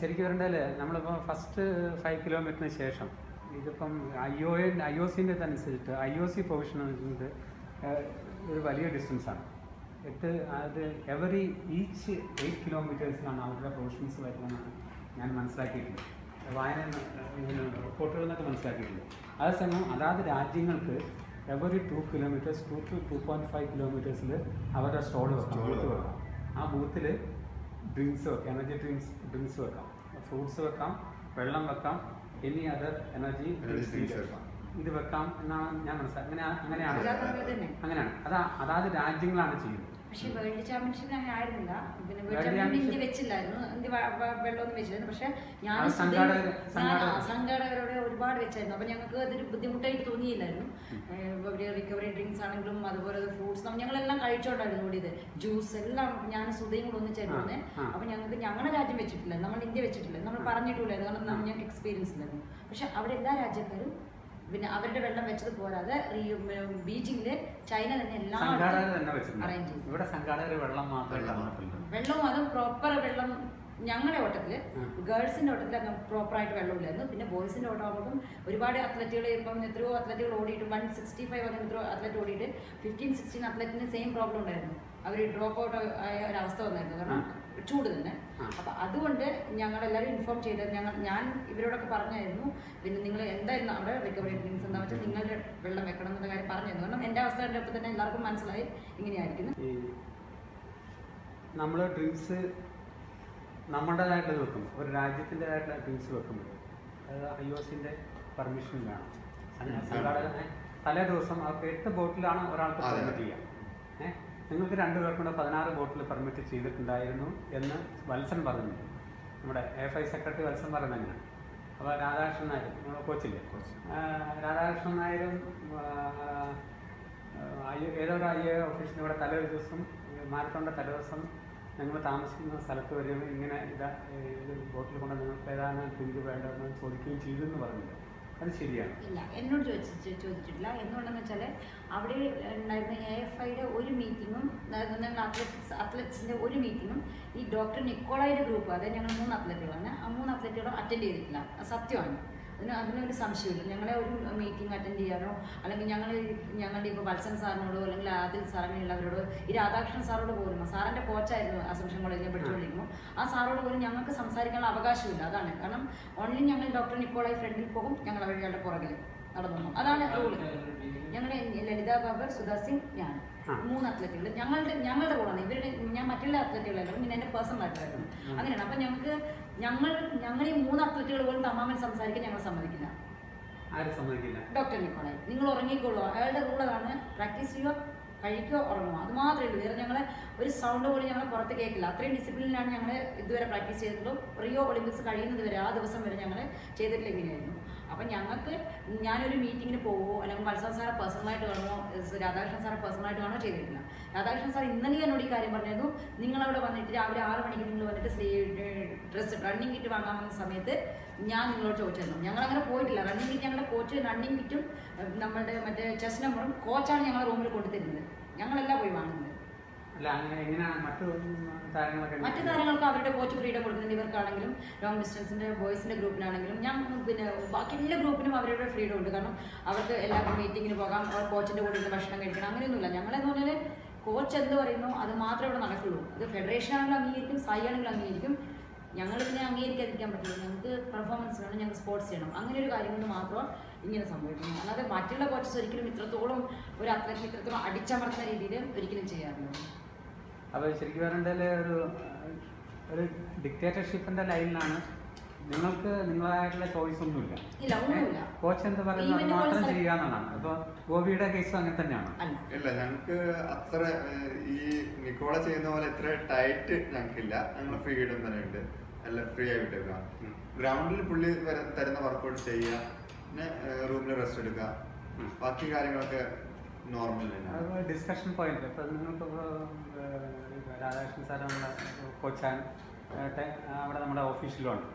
ശരിക്കും പറഞ്ഞാൽ നമ്മളിപ്പോൾ ഫസ്റ്റ് ഫൈവ് കിലോമീറ്ററിന് ശേഷം ഇതിപ്പം ഐ ഒ ഐ ഒ സിന്റെ അനുസരിച്ചിട്ട് ഐ ഒ സി പ്രൊവിഷൻ എന്നത് ഒരു വലിയ ഡിസ്റ്റൻസാണ് എട്ട് അത് എവറി ഈച്ച് എയ്റ്റ് കിലോമീറ്റേഴ്സിലാണ് അവരുടെ പ്രൊവിഷൻസ് വരുന്നതെന്നാണ് ഞാൻ മനസ്സിലാക്കിയിട്ടുള്ളത്. വായന റിപ്പോർട്ടുകളിൽ എന്നൊക്കെ മനസ്സിലാക്കിയിട്ടുണ്ട്. അതേസമയം അതാത് രാജ്യങ്ങൾക്ക് every two kilometres two two two point five കിലോമീറ്റേഴ്സിൽ അവരുടെ സ്റ്റോൾ വെക്കാം ബൂത്ത്. വെക്കാം ആ ബൂത്തിൽ ഡ്രിങ്ക്സ് വെക്കാം എനർജി ഡ്രിങ്ക്സ് ഡ്രിങ്ക്സ് വെക്കാം ഫ്രൂട്ട്സ് വെക്കാം വെള്ളം വെക്കാം എനി അതർ എനർജി. ഇത് വെക്കാം എന്നാണ് ഞാൻ മനസ്സിലാക്കുന്നത്. അങ്ങനെ അങ്ങനെയാണ്. അങ്ങനെയാണ്. അതാ അതാത് രാജ്യങ്ങളാണ് ചെയ്യുന്നത്. പക്ഷേ വേൾഡ് ചാമ്പ്യൻഷിപ്പ് അങ്ങനെ ആയിരുന്നില്ല. പിന്നെ വേൾഡ് ചാമ്പ്യൻഷിപ്പ് ഇന്ത്യ വെച്ചില്ലായിരുന്നു. ഇന്ത്യ വെള്ളമൊന്നും വെച്ചില്ലായിരുന്നു. പക്ഷെ ഞാൻ സംഘാടകരോടെ സംഘാടകര്- സംഘാടകര്. സംഘാടകരോട് ഒരുപാട് വെച്ചായിരുന്നു. അപ്പം ഞങ്ങൾക്ക് അതൊരു ബുദ്ധിമുട്ടായിട്ട് തോന്നിയില്ലായിരുന്നു. റിക്കവറി ഡ്രിങ്ക്സ് ആണെങ്കിലും അതുപോലെ ഫ്രൂട്ട്സ് ഞങ്ങളെല്ലാം കഴിച്ചോണ്ടായിരുന്നു ഓടിയത് ജ്യൂസ് എല്ലാം ഞാൻ സുധയും കൂടെ ഒന്നിച്ചായിരുന്നു. അപ്പം ഞങ്ങൾക്ക് ഞങ്ങളുടെ രാജ്യം വെച്ചിട്ടില്ല നമ്മൾ ഇന്ത്യ വെച്ചിട്ടില്ല നമ്മൾ പറഞ്ഞിട്ടില്ലായിരുന്നു. കാരണം ഞങ്ങൾക്ക് എക്സ്പീരിയൻസ് ഉണ്ടായിരുന്നു പക്ഷെ അവിടെ എല്ലാ രാജ്യക്കാരും പിന്നെ അവരുടെ വെള്ളം വെച്ചത് പോരാതെ ബീജിംഗിൽ ചൈന തന്നെ എല്ലാ അറേഞ്ച് ചെയ്തു. ഇവിടെ വെള്ളം വെള്ളവും അതും പ്രോപ്പർ വെള്ളം ഞങ്ങളുടെ ഓട്ടത്തിൽ. ഗേൾസിന്റെ ഓട്ടത്തിൽ പ്രോപ്പറായിട്ട് വെള്ളമില്ലായിരുന്നു പിന്നെ ബോയ്സിന്റെ ഓട്ടം ആകുമ്പോൾ ഒരുപാട് അത്ലറ്റുകൾ ഇപ്പം എത്രയോ അത്ലറ്റുകൾ ഓടിയിട്ട് വൺ സിക്സ്റ്റി ഫൈവ് അങ്ങനെ എത്രയോ അത്ലറ്റ് ഓടിയിട്ട് ഫിഫ്റ്റീൻ സിക്സ്റ്റീൻ അത്ലറ്റിന് സെയിം പ്രോബ്ലം ഉണ്ടായിരുന്നു. അവർ ഡ്രോപ്പ് ഔട്ട് ആയ ഒരവസ്ഥ വന്നായിരുന്നു. കാരണം ചൂട് തന്നെ. അപ്പൊ അതുകൊണ്ട് ഞങ്ങളെല്ലാവരും ഇൻഫോം ചെയ്തത് ഞങ്ങൾ ഞാൻ ഇവരോടൊക്കെ പറഞ്ഞായിരുന്നു പിന്നെ നിങ്ങൾ എന്തായിരുന്നു അവിടെ റിക്കവറി ഡ്രിങ്ക്സ് എന്താ വെച്ചാൽ നിങ്ങളുടെ വെള്ളം വെക്കണം എന്നുള്ള കാര്യം പറഞ്ഞിരുന്നു. കാരണം എന്റെ അവസ്ഥ കണ്ടപ്പോൾ തന്നെ എല്ലാവർക്കും മനസ്സിലായി ഇങ്ങനെയായിരിക്കുന്നു. നമ്മൾ ഡ്രിങ്ക്സ് നമ്മുടേതായിട്ടുള്ളത് വെക്കും. ഒരു രാജ്യത്തിന്റെതായിട്ടുള്ള ഡ്രിങ്ക്സ് വെക്കുമ്പോൾ അത് ഐ ഒ സിന്റെ പെർമിഷൻ വേണം. സംഘ- സംഘാടകനെ തലേ ദിവസം അവർക്ക് എട്ട് ബോട്ടിലാണ് ഒരാൾക്ക്. പെർമിറ്റ് ചെയ്യാം. നിങ്ങൾക്ക് രണ്ട് പേർക്കും കൂടെ പതിനാറ് ബോട്ടിൽ പെർമിറ്റ് ചെയ്തിട്ടുണ്ടായിരുന്നു എന്ന് വത്സൻ പറഞ്ഞു. നമ്മുടെ എഫ് ഐ സെക്രട്ടറി വത്സൻ അങ്ങനെയാണ് അപ്പോൾ രാധാകൃഷ്ണൻ നായർ നമ്മുടെ കോച്ചില്ലേ? കോച്ച്. രാധാകൃഷ്ണൻ നായരും ഏതോ ഒരു ഐ എ ഓഫീസിന്റെ ഇവിടെ തലേ ദിവസം മാരത്തോണിന്റെ തലേ ദിവസം ഞങ്ങൾ താമസിക്കുന്ന സ്ഥലത്ത് വരികയും ഇങ്ങനെ ഇതാ ഇത് ബോട്ടിൽ കൊണ്ട് നിങ്ങൾക്ക് ഏതാണ് ഡ്രിങ്ക് വേണ്ടതെന്ന് ചോദിക്കുകയും ചെയ്തു എന്ന് പറഞ്ഞില്ല. അത് ശരിയാണ്. ഇല്ല എന്നോട് ചോദിച്ചു ചോദിച്ചിട്ടില്ല. എന്തുകൊണ്ടെന്ന് വെച്ചാൽ അവിടെ ഉണ്ടായിരുന്ന എ എഫ് ഐയുടെ ഒരു മീറ്റിങ്ങും അത്ലറ്റിക്സ് അത്ലറ്റിക്സിന്റെ ഒരു മീറ്റിങ്ങും ഈ ഡോക്ടർ നിക്കോളായുടെ ഗ്രൂപ്പ് അതായത് ഞങ്ങൾ മൂന്ന് അത്ലറ്റുകളാണ് ആ മൂന്ന് അത്ലറ്റുകളും അറ്റൻഡ് ചെയ്തിട്ടില്ല. സത്യമാണ്. അതിന് അതിനൊരു സംശയമില്ല ഞങ്ങളെ ഒരു മീറ്റിംഗ് അറ്റൻഡ് ചെയ്യാനോ അല്ലെങ്കിൽ ഞങ്ങൾ ഞങ്ങളുടെ ഇപ്പോൾ വത്സൻ സാറിനോടോ അല്ലെങ്കിൽ ആദിൽ സാർ അങ്ങനെയുള്ളവരോടോ ഈ രാധാകൃഷ്ണൻ സാറോട് പോലും സാറിന്റെ കോച്ചായിരുന്നു അസംഷൻ കോളേജിൽ പഠിച്ചുകൊണ്ടിരിക്കുമ്പോൾ ആ സാറോട് പോലും ഞങ്ങൾക്ക് സംസാരിക്കാനുള്ള അവകാശമില്ല. അതാണ്. കാരണം ഓൺലി ഞങ്ങൾ ഡോക്ടർ നിക്കോളായി ഫ്രണ്ടിൽ പോകും ഞങ്ങൾ അവരുടെ പുറകിൽ നടന്നു അതാണ് റൂൾ ഞങ്ങളുടെ ലളിത ബാബർ സുധാ സിംഗ് ഞാൻ. മൂന്ന് അത്ലറ്റുകൾ ഞങ്ങളുടെ ഞങ്ങളുടെ കൂടെ ഇവരുടെ ഞാൻ മറ്റുള്ള അത്ലറ്റുകളായിരുന്നു പിന്നെ എന്റെ പേഴ്സണൽ ആയിട്ടായിരുന്നു അങ്ങനെയാണ്. അപ്പം ഞങ്ങൾക്ക് ഞങ്ങൾ ഞങ്ങൾ ഈ മൂന്ന് അത്ലറ്റുകൾ പോലും തമാമൻ സംസാരിക്കാൻ ഞങ്ങൾ സമ്മതിക്കില്ല. ഡോക്ടർ നിക്കോളായി നിങ്ങൾ ഉറങ്ങിക്കോളൂ. അയാളുടെ റൂൾ അതാണ്. പ്രാക്ടീസ് ചെയ്യുക കഴിക്കുക ഉറങ്ങുക. അത് മാത്രമേ ഉള്ളൂ. വേറെ ഞങ്ങളെ ഒരു സൗണ്ട് പോലും ഞങ്ങൾ പുറത്ത് കേൾക്കില്ല. അത്രയും ഡിസിപ്ലിനാണ് ഞങ്ങൾ ഇതുവരെ പ്രാക്ടീസ് ചെയ്തിട്ടുള്ളൂ. റിയോ ഒളിമ്പിക്സ് കഴിയുന്നത് വരെ ആ ദിവസം വരെ ഞങ്ങൾ ചെയ്തിട്ടില്ല ഇങ്ങനെയായിരുന്നു. അപ്പം ഞങ്ങൾക്ക് ഞാനൊരു മീറ്റിങ്ങിന് പോവോ അല്ലെങ്കിൽ മത്സരം സാറെ പേഴ്സണലായിട്ട് കാണുമോ രാധാകൃഷ്ണൻ സാറെ പേഴ്സണലായിട്ട് കാണുമോ ചെയ്തിട്ടില്ല. രാധാകൃഷ്ണൻ സാർ ഇന്നലെ എന്നോട് ഈ കാര്യം പറഞ്ഞിരുന്നു. നിങ്ങളവിടെ വന്നിട്ട് രാവിലെ ആറ് മണിക്ക് നിങ്ങൾ വന്നിട്ട് സ്ത്രീ ഡ്രസ്സ് റണ്ണിങ് കിറ്റ് വാങ്ങാൻ വന്ന സമയത്ത് ഞാൻ നിങ്ങളോട് ചോദിച്ചിരുന്നു. ഞങ്ങൾ അങ്ങനെ പോയിട്ടില്ല. റണ്ണിങ് കിറ്റ് ഞങ്ങളുടെ കോച്ച് റണ്ണിങ് കിറ്റും നമ്മളുടെ മറ്റേ ചെസ് നമ്പറും കോച്ചാണ് ഞങ്ങളുടെ റൂമിൽ കൊടുത്തിരുന്നത് ഞങ്ങളെല്ലാം പോയി വാങ്ങുന്നത്. മറ്റു താരങ്ങൾക്ക് അവരുടെ കോച്ച് ഫ്രീഡം കൊടുക്കുന്നുണ്ട് ഇവർക്കാണെങ്കിലും ലോങ് ഡിസ്റ്റൻസിന്റെ ബോയ്സിന്റെ ഗ്രൂപ്പിനാണെങ്കിലും ഞാൻ പിന്നെ ബാക്കി എല്ലാ ഗ്രൂപ്പിനും അവരുടെ ഫ്രീഡം ഉണ്ട്. കാരണം അവർക്ക് എല്ലാവർക്കും മീറ്റിങ്ങിന് പോകാം അവർ കോച്ചിന്റെ കൂടെ ഇരുന്ന് ഭക്ഷണം കഴിക്കണം അങ്ങനെയൊന്നുമില്ല. ഞങ്ങളെന്ന് പറഞ്ഞാൽ കോച്ച് എന്ത് പറയുന്നു അത് മാത്രമേ ഇവിടെ നടക്കുള്ളൂ. അത് ഫെഡറേഷൻ ആണെങ്കിലും അംഗീകരിക്കും സായി ആണെങ്കിലും അംഗീകരിക്കും. ഞങ്ങൾ ഇതിനെ അംഗീകരിക്കാതിരിക്കാൻ പറ്റില്ല. ഞങ്ങൾക്ക് പെർഫോമൻസ് വേണം ഞങ്ങൾക്ക് സ്പോർട്സ് ചെയ്യണം. അങ്ങനെ ഒരു കാര്യം കൊണ്ട് മാത്രം ഇങ്ങനെ സംഭവിക്കുന്നു അല്ലാതെ മറ്റുള്ള കോച്ചസ് ഒരിക്കലും ഇത്രത്തോളം ഒരു അത്ലറ്റിന് ഇത്രത്തോളം അടിച്ചമർത്തുന്ന രീതിയിൽ ഒരിക്കലും ചെയ്യാറില്ല. അപ്പോൾ ശരിക്കും പറഞ്ഞാൽ ഒരു ഒരു ഡിക്റ്റേറ്റർഷിപ്പിന്റെ ലൈനിലാണ് നിങ്ങൾക്ക് നിങ്ങളായിട്ടുള്ള ചോയ്സ് ഒന്നുമില്ല. ഇല്ല ഒന്നുമില്ല. കോച്ച് എന്ത് പറയുന്നത് മാത്രം എന്നുള്ളതാണ്. അപ്പോൾ ഗോപിയുടെ കേസ് അങ്ങനെ തന്നെയാണ്. അല്ല. ഇല്ല ഞങ്ങൾക്ക് അത്ര ഈ നിക്കോള ചെയ്യുന്ന പോലെ ഇത്ര ടൈറ്റ് ഞങ്ങൾക്കില്ല. ഞങ്ങൾ ഫ്രീഡം തന്നെ ഉണ്ട്. എല്ലാം ഫ്രീ ആയിട്ട് എടുക്കുക ഗ്രൗണ്ടിൽ പുള്ളി വര- തരുന്ന വർക്കൗട്ട് ചെയ്യുക. പിന്നെ റൂമിൽ റെസ്റ്റ് എടുക്കുക ബാക്കി കാര്യങ്ങളൊക്കെ നോർമൽ ഡിസ്കഷൻ പോയിന്റ് ഇപ്പം നിങ്ങൾക്ക് രാധാകൃഷ്ണൻ സാർ നമ്മുടെ കൊച്ചാൻ അവിടെ നമ്മുടെ ഓഫീസിലുണ്ട്?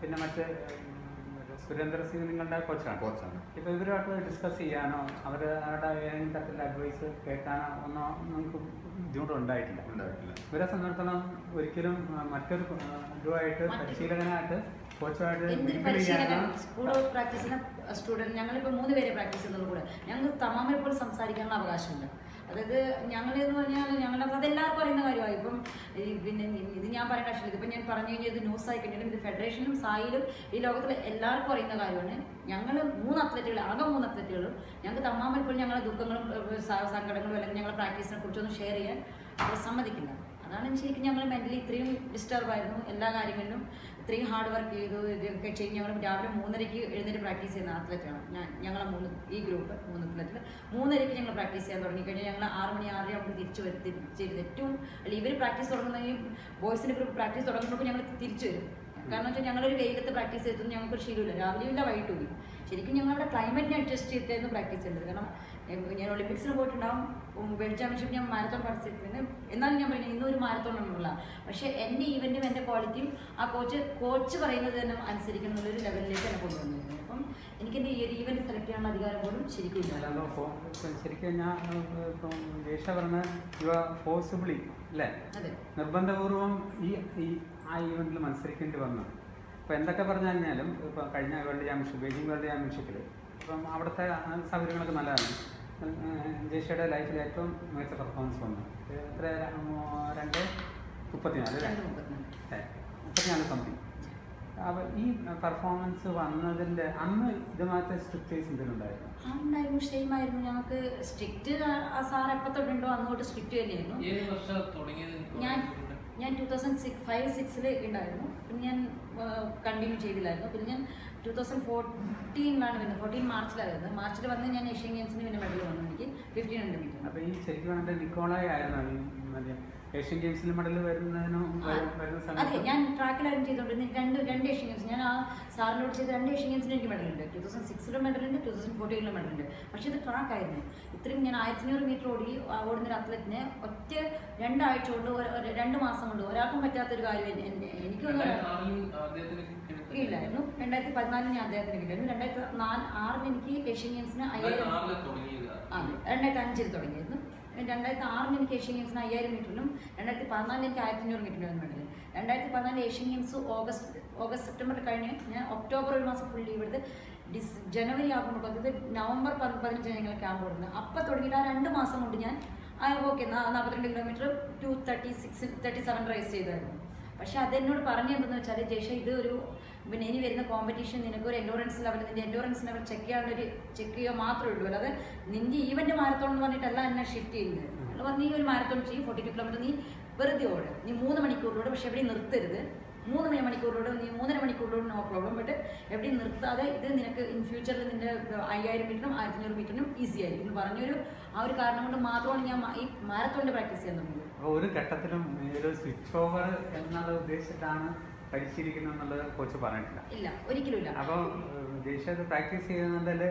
പിന്നെ മറ്റ് സുരേന്ദ്ര സിംഗ് നിങ്ങളുടെ കോച്ചാണ്. കോച്ചാണ്. ഇപ്പൊ ഇവരുമായിട്ട് ഡിസ്കസ് ചെയ്യാനോ അവരുടെ ഏതെങ്കിലും തരത്തിലുള്ള അഡ്വൈസ് കേൾക്കാനോ ഒന്നോ നമുക്ക് ബുദ്ധിമുട്ട് ഉണ്ടായിട്ടില്ല. ഉണ്ടായിട്ടില്ല ഇവരെ സംബന്ധിച്ചിടത്തോളം ഒരിക്കലും മറ്റൊരു ഇതുമായിട്ട് പരിശീലകനായിട്ട് കോച്ചുമായിട്ട് സ്റ്റുഡന്റ് ഞങ്ങളിപ്പോൾ മൂന്ന് പേരെ പ്രാക്ടീസ് ചെയ്യുന്നത് കൂടെ. ഞങ്ങൾ തമാമിൽ പോലും സംസാരിക്കാനുള്ള അവകാശമില്ല. അതായത് ഞങ്ങൾ എന്ന് പറഞ്ഞാൽ ഞങ്ങളുടെ എല്ലാവർക്കും അറിയുന്ന കാര്യമായി. ഇപ്പം പിന്നെ ഇത് ഞാൻ പറയേണ്ട ആവശ്യമില്ല. ഇതിപ്പം ഞാൻ പറഞ്ഞു കഴിഞ്ഞാൽ ഇത് ന്യൂസ് ആയി കഴിഞ്ഞാലും ഇത് ഫെഡറേഷനും സായിലും ഈ ലോകത്തിലെ എല്ലാവർക്കും അറിയുന്ന കാര്യമാണ്. ഞങ്ങൾ മൂന്ന് അത്ലറ്റുകൾ ആകെ മൂന്ന് അത്ലറ്റുകളും ഞങ്ങൾക്ക് തമാമിൽ പോലും ഞങ്ങളുടെ ദുഃഖങ്ങളും സങ്കടങ്ങളും അല്ലെങ്കിൽ ഞങ്ങളുടെ പ്രാക്ടീസിനെ കുറിച്ചൊന്നും ഷെയർ ചെയ്യാൻ സമ്മതിക്കില്ല. അതാണ് ശരിക്കും ഞങ്ങൾ മെന്റലി ഇത്രയും ഡിസ്റ്റർബ് ആയിരുന്നു എല്ലാ കാര്യങ്ങളിലും. ഇത്രയും ഹാർഡ് വർക്ക് ചെയ്തു ഇതൊക്കെ ചെയ്ത് ഞങ്ങൾ രാവിലെ മൂന്നരയ്ക്ക് എഴുന്നേറ്റ് പ്രാക്ടീസ് ചെയ്യുന്ന അത്ലറ്റാണ് ഞാൻ ഞങ്ങളെ മൂന്ന് ഈ ഗ്രൂപ്പ് മൂന്ന് അത്ലറ്റിൽ മൂന്നരയ്ക്ക് ഞങ്ങൾ പ്രാക്ടീസ് ചെയ്യാൻ തുടങ്ങിക്കഴിഞ്ഞാൽ ഞങ്ങൾ ആറ് മണി ആറര ആകുമ്പോൾ തിരിച്ചു വരും തിരിച്ചിരുന്നു ഏറ്റവും അല്ല ഇവർ പ്രാക്ടീസ് തുടങ്ങുന്ന ബോയ്സിന്റെ ഗ്രൂപ്പ് പ്രാക്ടീസ് തുടങ്ങുമ്പോൾ ഞങ്ങൾ തിരിച്ചു വരും. കാരണം വെച്ചാൽ ഞങ്ങളൊരു വെയിലത്ത് പ്രാക്ടീസ് ചെയ്തിട്ട് ഞങ്ങൾക്ക് ശീലമില്ല. രാവിലെയും ഇല്ല വൈകിട്ടും ഇല്ല ശരിക്കും ഞങ്ങളുടെ ക്ലൈമറ്റിനെ അഡ്ജസ്റ്റ് ചെയ്തിട്ടായിരുന്നു പ്രാക്ടീസ് ചെയ്യേണ്ടത്. കാരണം ഞാൻ ഒളിമ്പിക്സിന് പോയിട്ടുണ്ടാവും. വേൾഡ് ചാമ്പ്യൻഷിപ്പ് ഞാൻ മാരത്തോൺ പാർട്ടിസിപ്പേറ്റ് ചെയ്യുന്നത് എന്നാലും ഞാൻ പറയുന്നത് ഇന്നൊരു മാരത്തോൺ ഒന്നുമില്ല. പക്ഷേ എന്റെ ഈവന്റും എന്റെ ക്വാളിറ്റിയും ആ കോച്ച് കോച്ച് പറയുന്നത് തന്നെ അനുസരിക്കണം എന്നുള്ളൊരു ലെവലിലേക്ക് എന്നെ കൊണ്ടുവന്നിരുന്നു അപ്പം എനിക്ക് എന്റെ ഈ ഒരു ഈവന്റ് സെലക്ട് ചെയ്യാനുള്ള അധികാരം പോലും ശരിക്കും ശരിക്കും ഞാൻ ഇപ്പം ജേഷ പറഞ്ഞ യുവ ഫോഴ്സിബിളി അല്ലേ? നിർബന്ധപൂർവം ഈ ഈ ആ ഈവന്റിൽ മത്സരിക്കേണ്ടി വന്നത് ഇപ്പം എന്തൊക്കെ പറഞ്ഞു കഴിഞ്ഞാലും ഇപ്പം കഴിഞ്ഞ വേൾഡ് ചാമ്പ്യൻഷിപ്പ് ബീജിംഗ് വേൾഡ് ചാമ്പ്യൻഷിപ്പിൽ ഇപ്പം അവിടുത്തെ സൗകര്യങ്ങളൊക്കെ നല്ലതാണ്. ജേഷയുടെ ലൈഫിൽ ഏറ്റവും മികച്ച പെർഫോമൻസ് വന്നു. എത്ര രണ്ട്? മുപ്പത്തിനാല് മുപ്പത്തിനാല്. സംതിങ് അപ്പോൾ ഈ പെർഫോമൻസ് വന്നതിന്റെ അന്ന് ഇതുമാറ്റ സ്ട്രിക്റ്റേഴ്സ് എന്തെങ്കിലും ഉണ്ടായിരുന്നു? ഉണ്ടായിരുന്നു സെയിം ആയിരുന്നു. ഞങ്ങൾക്ക് സ്ട്രിക്റ്റ് ആ സാർ എപ്പോൾ തൊട്ടുണ്ടോ അന്ന് തൊട്ട് സ്ട്രിക്റ്റ് തന്നെയായിരുന്നു. ഏത് വർഷം തുടങ്ങിയത്? ഞാൻ ഞാൻ ടു തൗസൻഡ് സിക്സ് ഫൈവ് സിക്സിൽ ഉണ്ടായിരുന്നു പിന്നെ ഞാൻ കണ്ടിന്യൂ ചെയ്തില്ലായിരുന്നു. പിന്നെ ഞാൻ ടു തൗസൻഡ് ഫോർട്ടീനിലാണ് വരുന്നത്. ഫോർട്ടീൻ മാർച്ചിലാണ് വരുന്നത്. മാർച്ചിൽ വന്ന് ഞാൻ ഏഷ്യൻ ഗെയിംസിന് പിന്നെ മെഡൽ വന്നു എനിക്ക് ഫിഫ്റ്റീൻ ഹൺഡ്രഡ് മീറ്റർ അപ്പോൾ ഈ ശരിക്കും പറഞ്ഞിട്ട് നിക്കോളായി ആയിരുന്നു ഏഷ്യൻ ഗെയിംസിൽ മെഡൽ വരുന്നതിനും വരു- വരുന്ന അതെ ഞാൻ ട്രാക്കിലായിരുന്നു ചെയ്തുകൊണ്ടിരുന്ന രണ്ട് രണ്ട് ഏഷ്യൻ ഗെയിംസ്. ഞാൻ ആ സാറിനോട് ചെയ്ത രണ്ട് ഏഷ്യൻ ഗെയിംസിന് എനിക്ക് മെഡലുണ്ട്. ടൂ തൗസൻഡ് സിക്സിലും മെഡലുണ്ട് ടൂ തൗസൻഡ് ഫോർട്ടീനിലും മെഡലുണ്ട്. പക്ഷേ ഇത് ട്രാക്ക് ആയിരുന്നു. ഇത്രയും ഞാൻ ആയിരത്തി അഞ്ഞൂറ് മീറ്റർ ഓടി ഓടുന്ന ഒരു അത്ലറ്റിന് ഒറ്റ രണ്ടാഴ്ച കൊണ്ട് ഒരു- ഒരു രണ്ട് മാസം കൊണ്ട് ഒരാൾക്കും പറ്റാത്തൊരു കാര്യം എന്നെ- എന്നെ- എനിക്ക് ഇല്ലായിരുന്നു. രണ്ടായിരത്തി പതിനാലിന് ഞാൻ അദ്ദേഹത്തിന് കിട്ടിയിരുന്നു. രണ്ടായിരത്തി നാല് ആറിന് എനിക്ക് ഏഷ്യൻ ഗെയിംസിന് അയ്യായിരം അതെ രണ്ടായിരത്തി അഞ്ചിൽ തുടങ്ങിയിരുന്നു. രണ്ടായിരത്തി ആറിന് എനിക്ക് ഏഷ്യൻ ഗെയിംസിന് അയ്യായിരം മീറ്ററിലും രണ്ടായിരത്തി പതിനാലിന് എനിക്ക് ആയിരത്തി അഞ്ഞൂറ് മീറ്ററിലും മെഡൽ രണ്ടായിരത്തി പതിനാല് Asian Games August August September കഴിഞ്ഞ് ഞാൻ ഒക്ടോബർ ഒരു മാസം ഫുൾ ലീവ് എടുത്ത് ഡിസ് ജനുവരി ആകുമ്പോൾ അതായത് നവംബർ പതി പതിനഞ്ച് ഞങ്ങൾ ക്യാമ്പ് കൊടുക്കുന്നത് അപ്പോൾ തുടങ്ങിയിട്ട് ആ രണ്ട് മാസം കൊണ്ട് ഞാൻ ഓക്കെ നാൽപ്പത്തിരണ്ട് kilometre two thirty six thirty seven race ചെയ്തായിരുന്നു. പക്ഷേ അതെന്നോട് പറഞ്ഞു എന്തെന്ന് വെച്ചാൽ ജേഷ ഇത് ഒരു പിന്നെ ഇനി വരുന്ന കോമ്പറ്റീഷൻ നിനക്ക് ഒരു എൻഡോറൻസ് ലെവൽ നിന്റെ എൻഡോറൻസ് ലെവൽ ചെക്ക് ചെയ്യാനുള്ള ഒരു ചെക്ക് ചെയ്യുക മാത്രമേ ഉള്ളൂ. അല്ലാതെ നിന്റെ ഈവന്റ് മാരത്തോൺ എന്ന് പറഞ്ഞിട്ടല്ല എന്നെ ഷിഫ്റ്റ് ചെയ്യുന്നത്. അയാൾ പറഞ്ഞു നീ ഒരു മാരത്തോൺ ചെയ്യും ഫോർട്ടി ടു കിലോമീറ്റർ നീ വെറുതെ ഓട്. നീ മൂന്ന് മണിക്കൂറിലൂടെ പക്ഷെ എവിടെയും നിർത്തരുത്. മൂന്ന് മണി മണിക്കൂറിലൂടെ നീ മൂന്നര മണിക്കൂറിലൂടെ നോ പ്രോബ്ലം ബട്ട് എവിടെയും നിർത്താതെ ഇത് നിനക്ക് ഇൻ ഫ്യൂച്ചറിൽ നിന്റെ അയ്യായിരം മീറ്ററും ആയിരത്തിനൂറ് മീറ്ററും മീറ്ററിനും ഈസി ആയിരിക്കും. എന്ന് പറഞ്ഞൊരു ആ ഒരു കാരണം കൊണ്ട് മാത്രമാണ് ഞാൻ ഈ മാരത്തോണിന്റെ പ്രാക്ടീസ് ചെയ്യാൻ തുടങ്ങിയത്. ഒരു ഘട്ടത്തിലും ഈ ഒരു സ്വിച്ച് ഓവർ എന്നുള്ള ഉദ്ദേശത്തിലാണ് പരിശീലിക്കുന്നത് എന്നുള്ളത് കോച്ച് പറഞ്ഞിട്ടില്ല. ഇല്ല ഒരിക്കലും അപ്പോൾ ജയ്ഷ പ്രാക്ടീസ് ചെയ്യുന്നുണ്ടെങ്കിൽ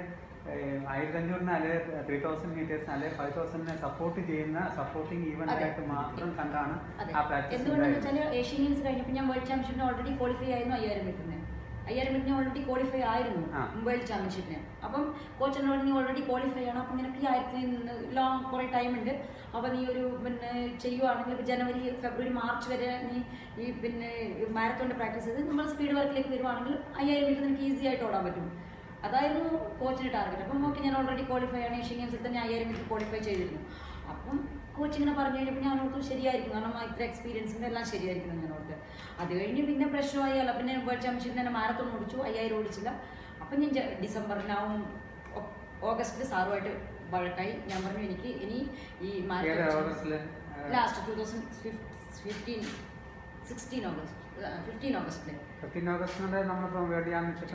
ആയിരത്തി അഞ്ഞൂറിന് അല്ലെ ത്രീ തൗസൻഡ് മീറ്റേഴ്സിന് അല്ലെ ഫൈവ് തൗസൻഡിനെ സപ്പോർട്ട് ചെയ്യുന്ന സപ്പോർട്ടിംഗ് ഈവന്റ് ആയിട്ട് മാത്രം കണ്ടാണ് ആ പ്രാക്ടീസ് എന്തുകൊണ്ടെന്ന് വെച്ചാൽ ഏഷ്യൻ ഗെയിംസ് കഴിഞ്ഞപ്പോൾ ഞാൻ വേൾഡ് ചാമ്പ്യൻഷിപ്പിന് ഓൾറെഡി ക്വാളിഫൈ ആയിരുന്നു അയ്യായിരം മീറ്ററിന് അയ്യായിരം മീറ്ററിന് ഓൾറെഡി ക്വാളിഫൈ ആയിരുന്നു. വേൾഡ് ചാമ്പ്യൻഷിപ്പിന് അപ്പം കോച്ച് എന്നോട് നീ ഓൾറെഡി ക്വാളിഫൈ ആണ്. അപ്പം നിനക്ക് ഈ ആയിരത്തി ലോങ് കുറേ ടൈം ഉണ്ട്. അപ്പോൾ നീ ഒരു പിന്നെ ചെയ്യുവാണെങ്കിൽ ജനുവരി ഫെബ്രുവരി മാർച്ച് വരെ നീ ഈ പിന്നെ മാരത്തോണിന്റെ പ്രാക്ടീസ് ചെയ്ത് നമ്മൾ സ്പീഡ് വർക്കിലേക്ക് വരുവാണെങ്കിൽ അയ്യായിരം മീറ്റർ നിനക്ക് ഈസി ആയിട്ട് ഓടാൻ പറ്റും. അതായിരുന്നു കോച്ചിന്റെ ടാർഗറ്റ് അപ്പം ഓക്കെ ഞാൻ ഓൾറെഡി ക്വാളിഫൈ ആണ്. ഏഷ്യൻ ഗെയിംസിൽ തന്നെ അയ്യായിരം മീറ്റർ ക്വാളിഫൈ ചെയ്തിരുന്നു. അപ്പം കോച്ച് ഇങ്ങനെ പറഞ്ഞു കഴിഞ്ഞപ്പോൾ ഞാൻ ഓർത്ത് ശരിയായിരിക്കും. കാരണം ഇത്ര എക്സ്പീരിയൻസിന്റെ എല്ലാം ശരിയായിരിക്കും ഞാൻ ഓർത്ത് അത് കഴിഞ്ഞ് പിന്നെ പ്രശ്നമായി അല്ല പിന്നെ വേൾഡ് ചാമ്പ്യൻഷിപ്പിൽ തന്നെ മാരത്തോൺ ഓടിച്ചു. അയ്യായിരം ഓടിച്ചില്ല. അപ്പം ഞാൻ ഡിസംബറിനാവും ഓഗസ്റ്റിൽ സാറുമായിട്ട് വഴക്കായി. ഞാൻ പറഞ്ഞു എനിക്ക് ഇനി ഈ marathon last two thousand fifteen sixteen August fifteen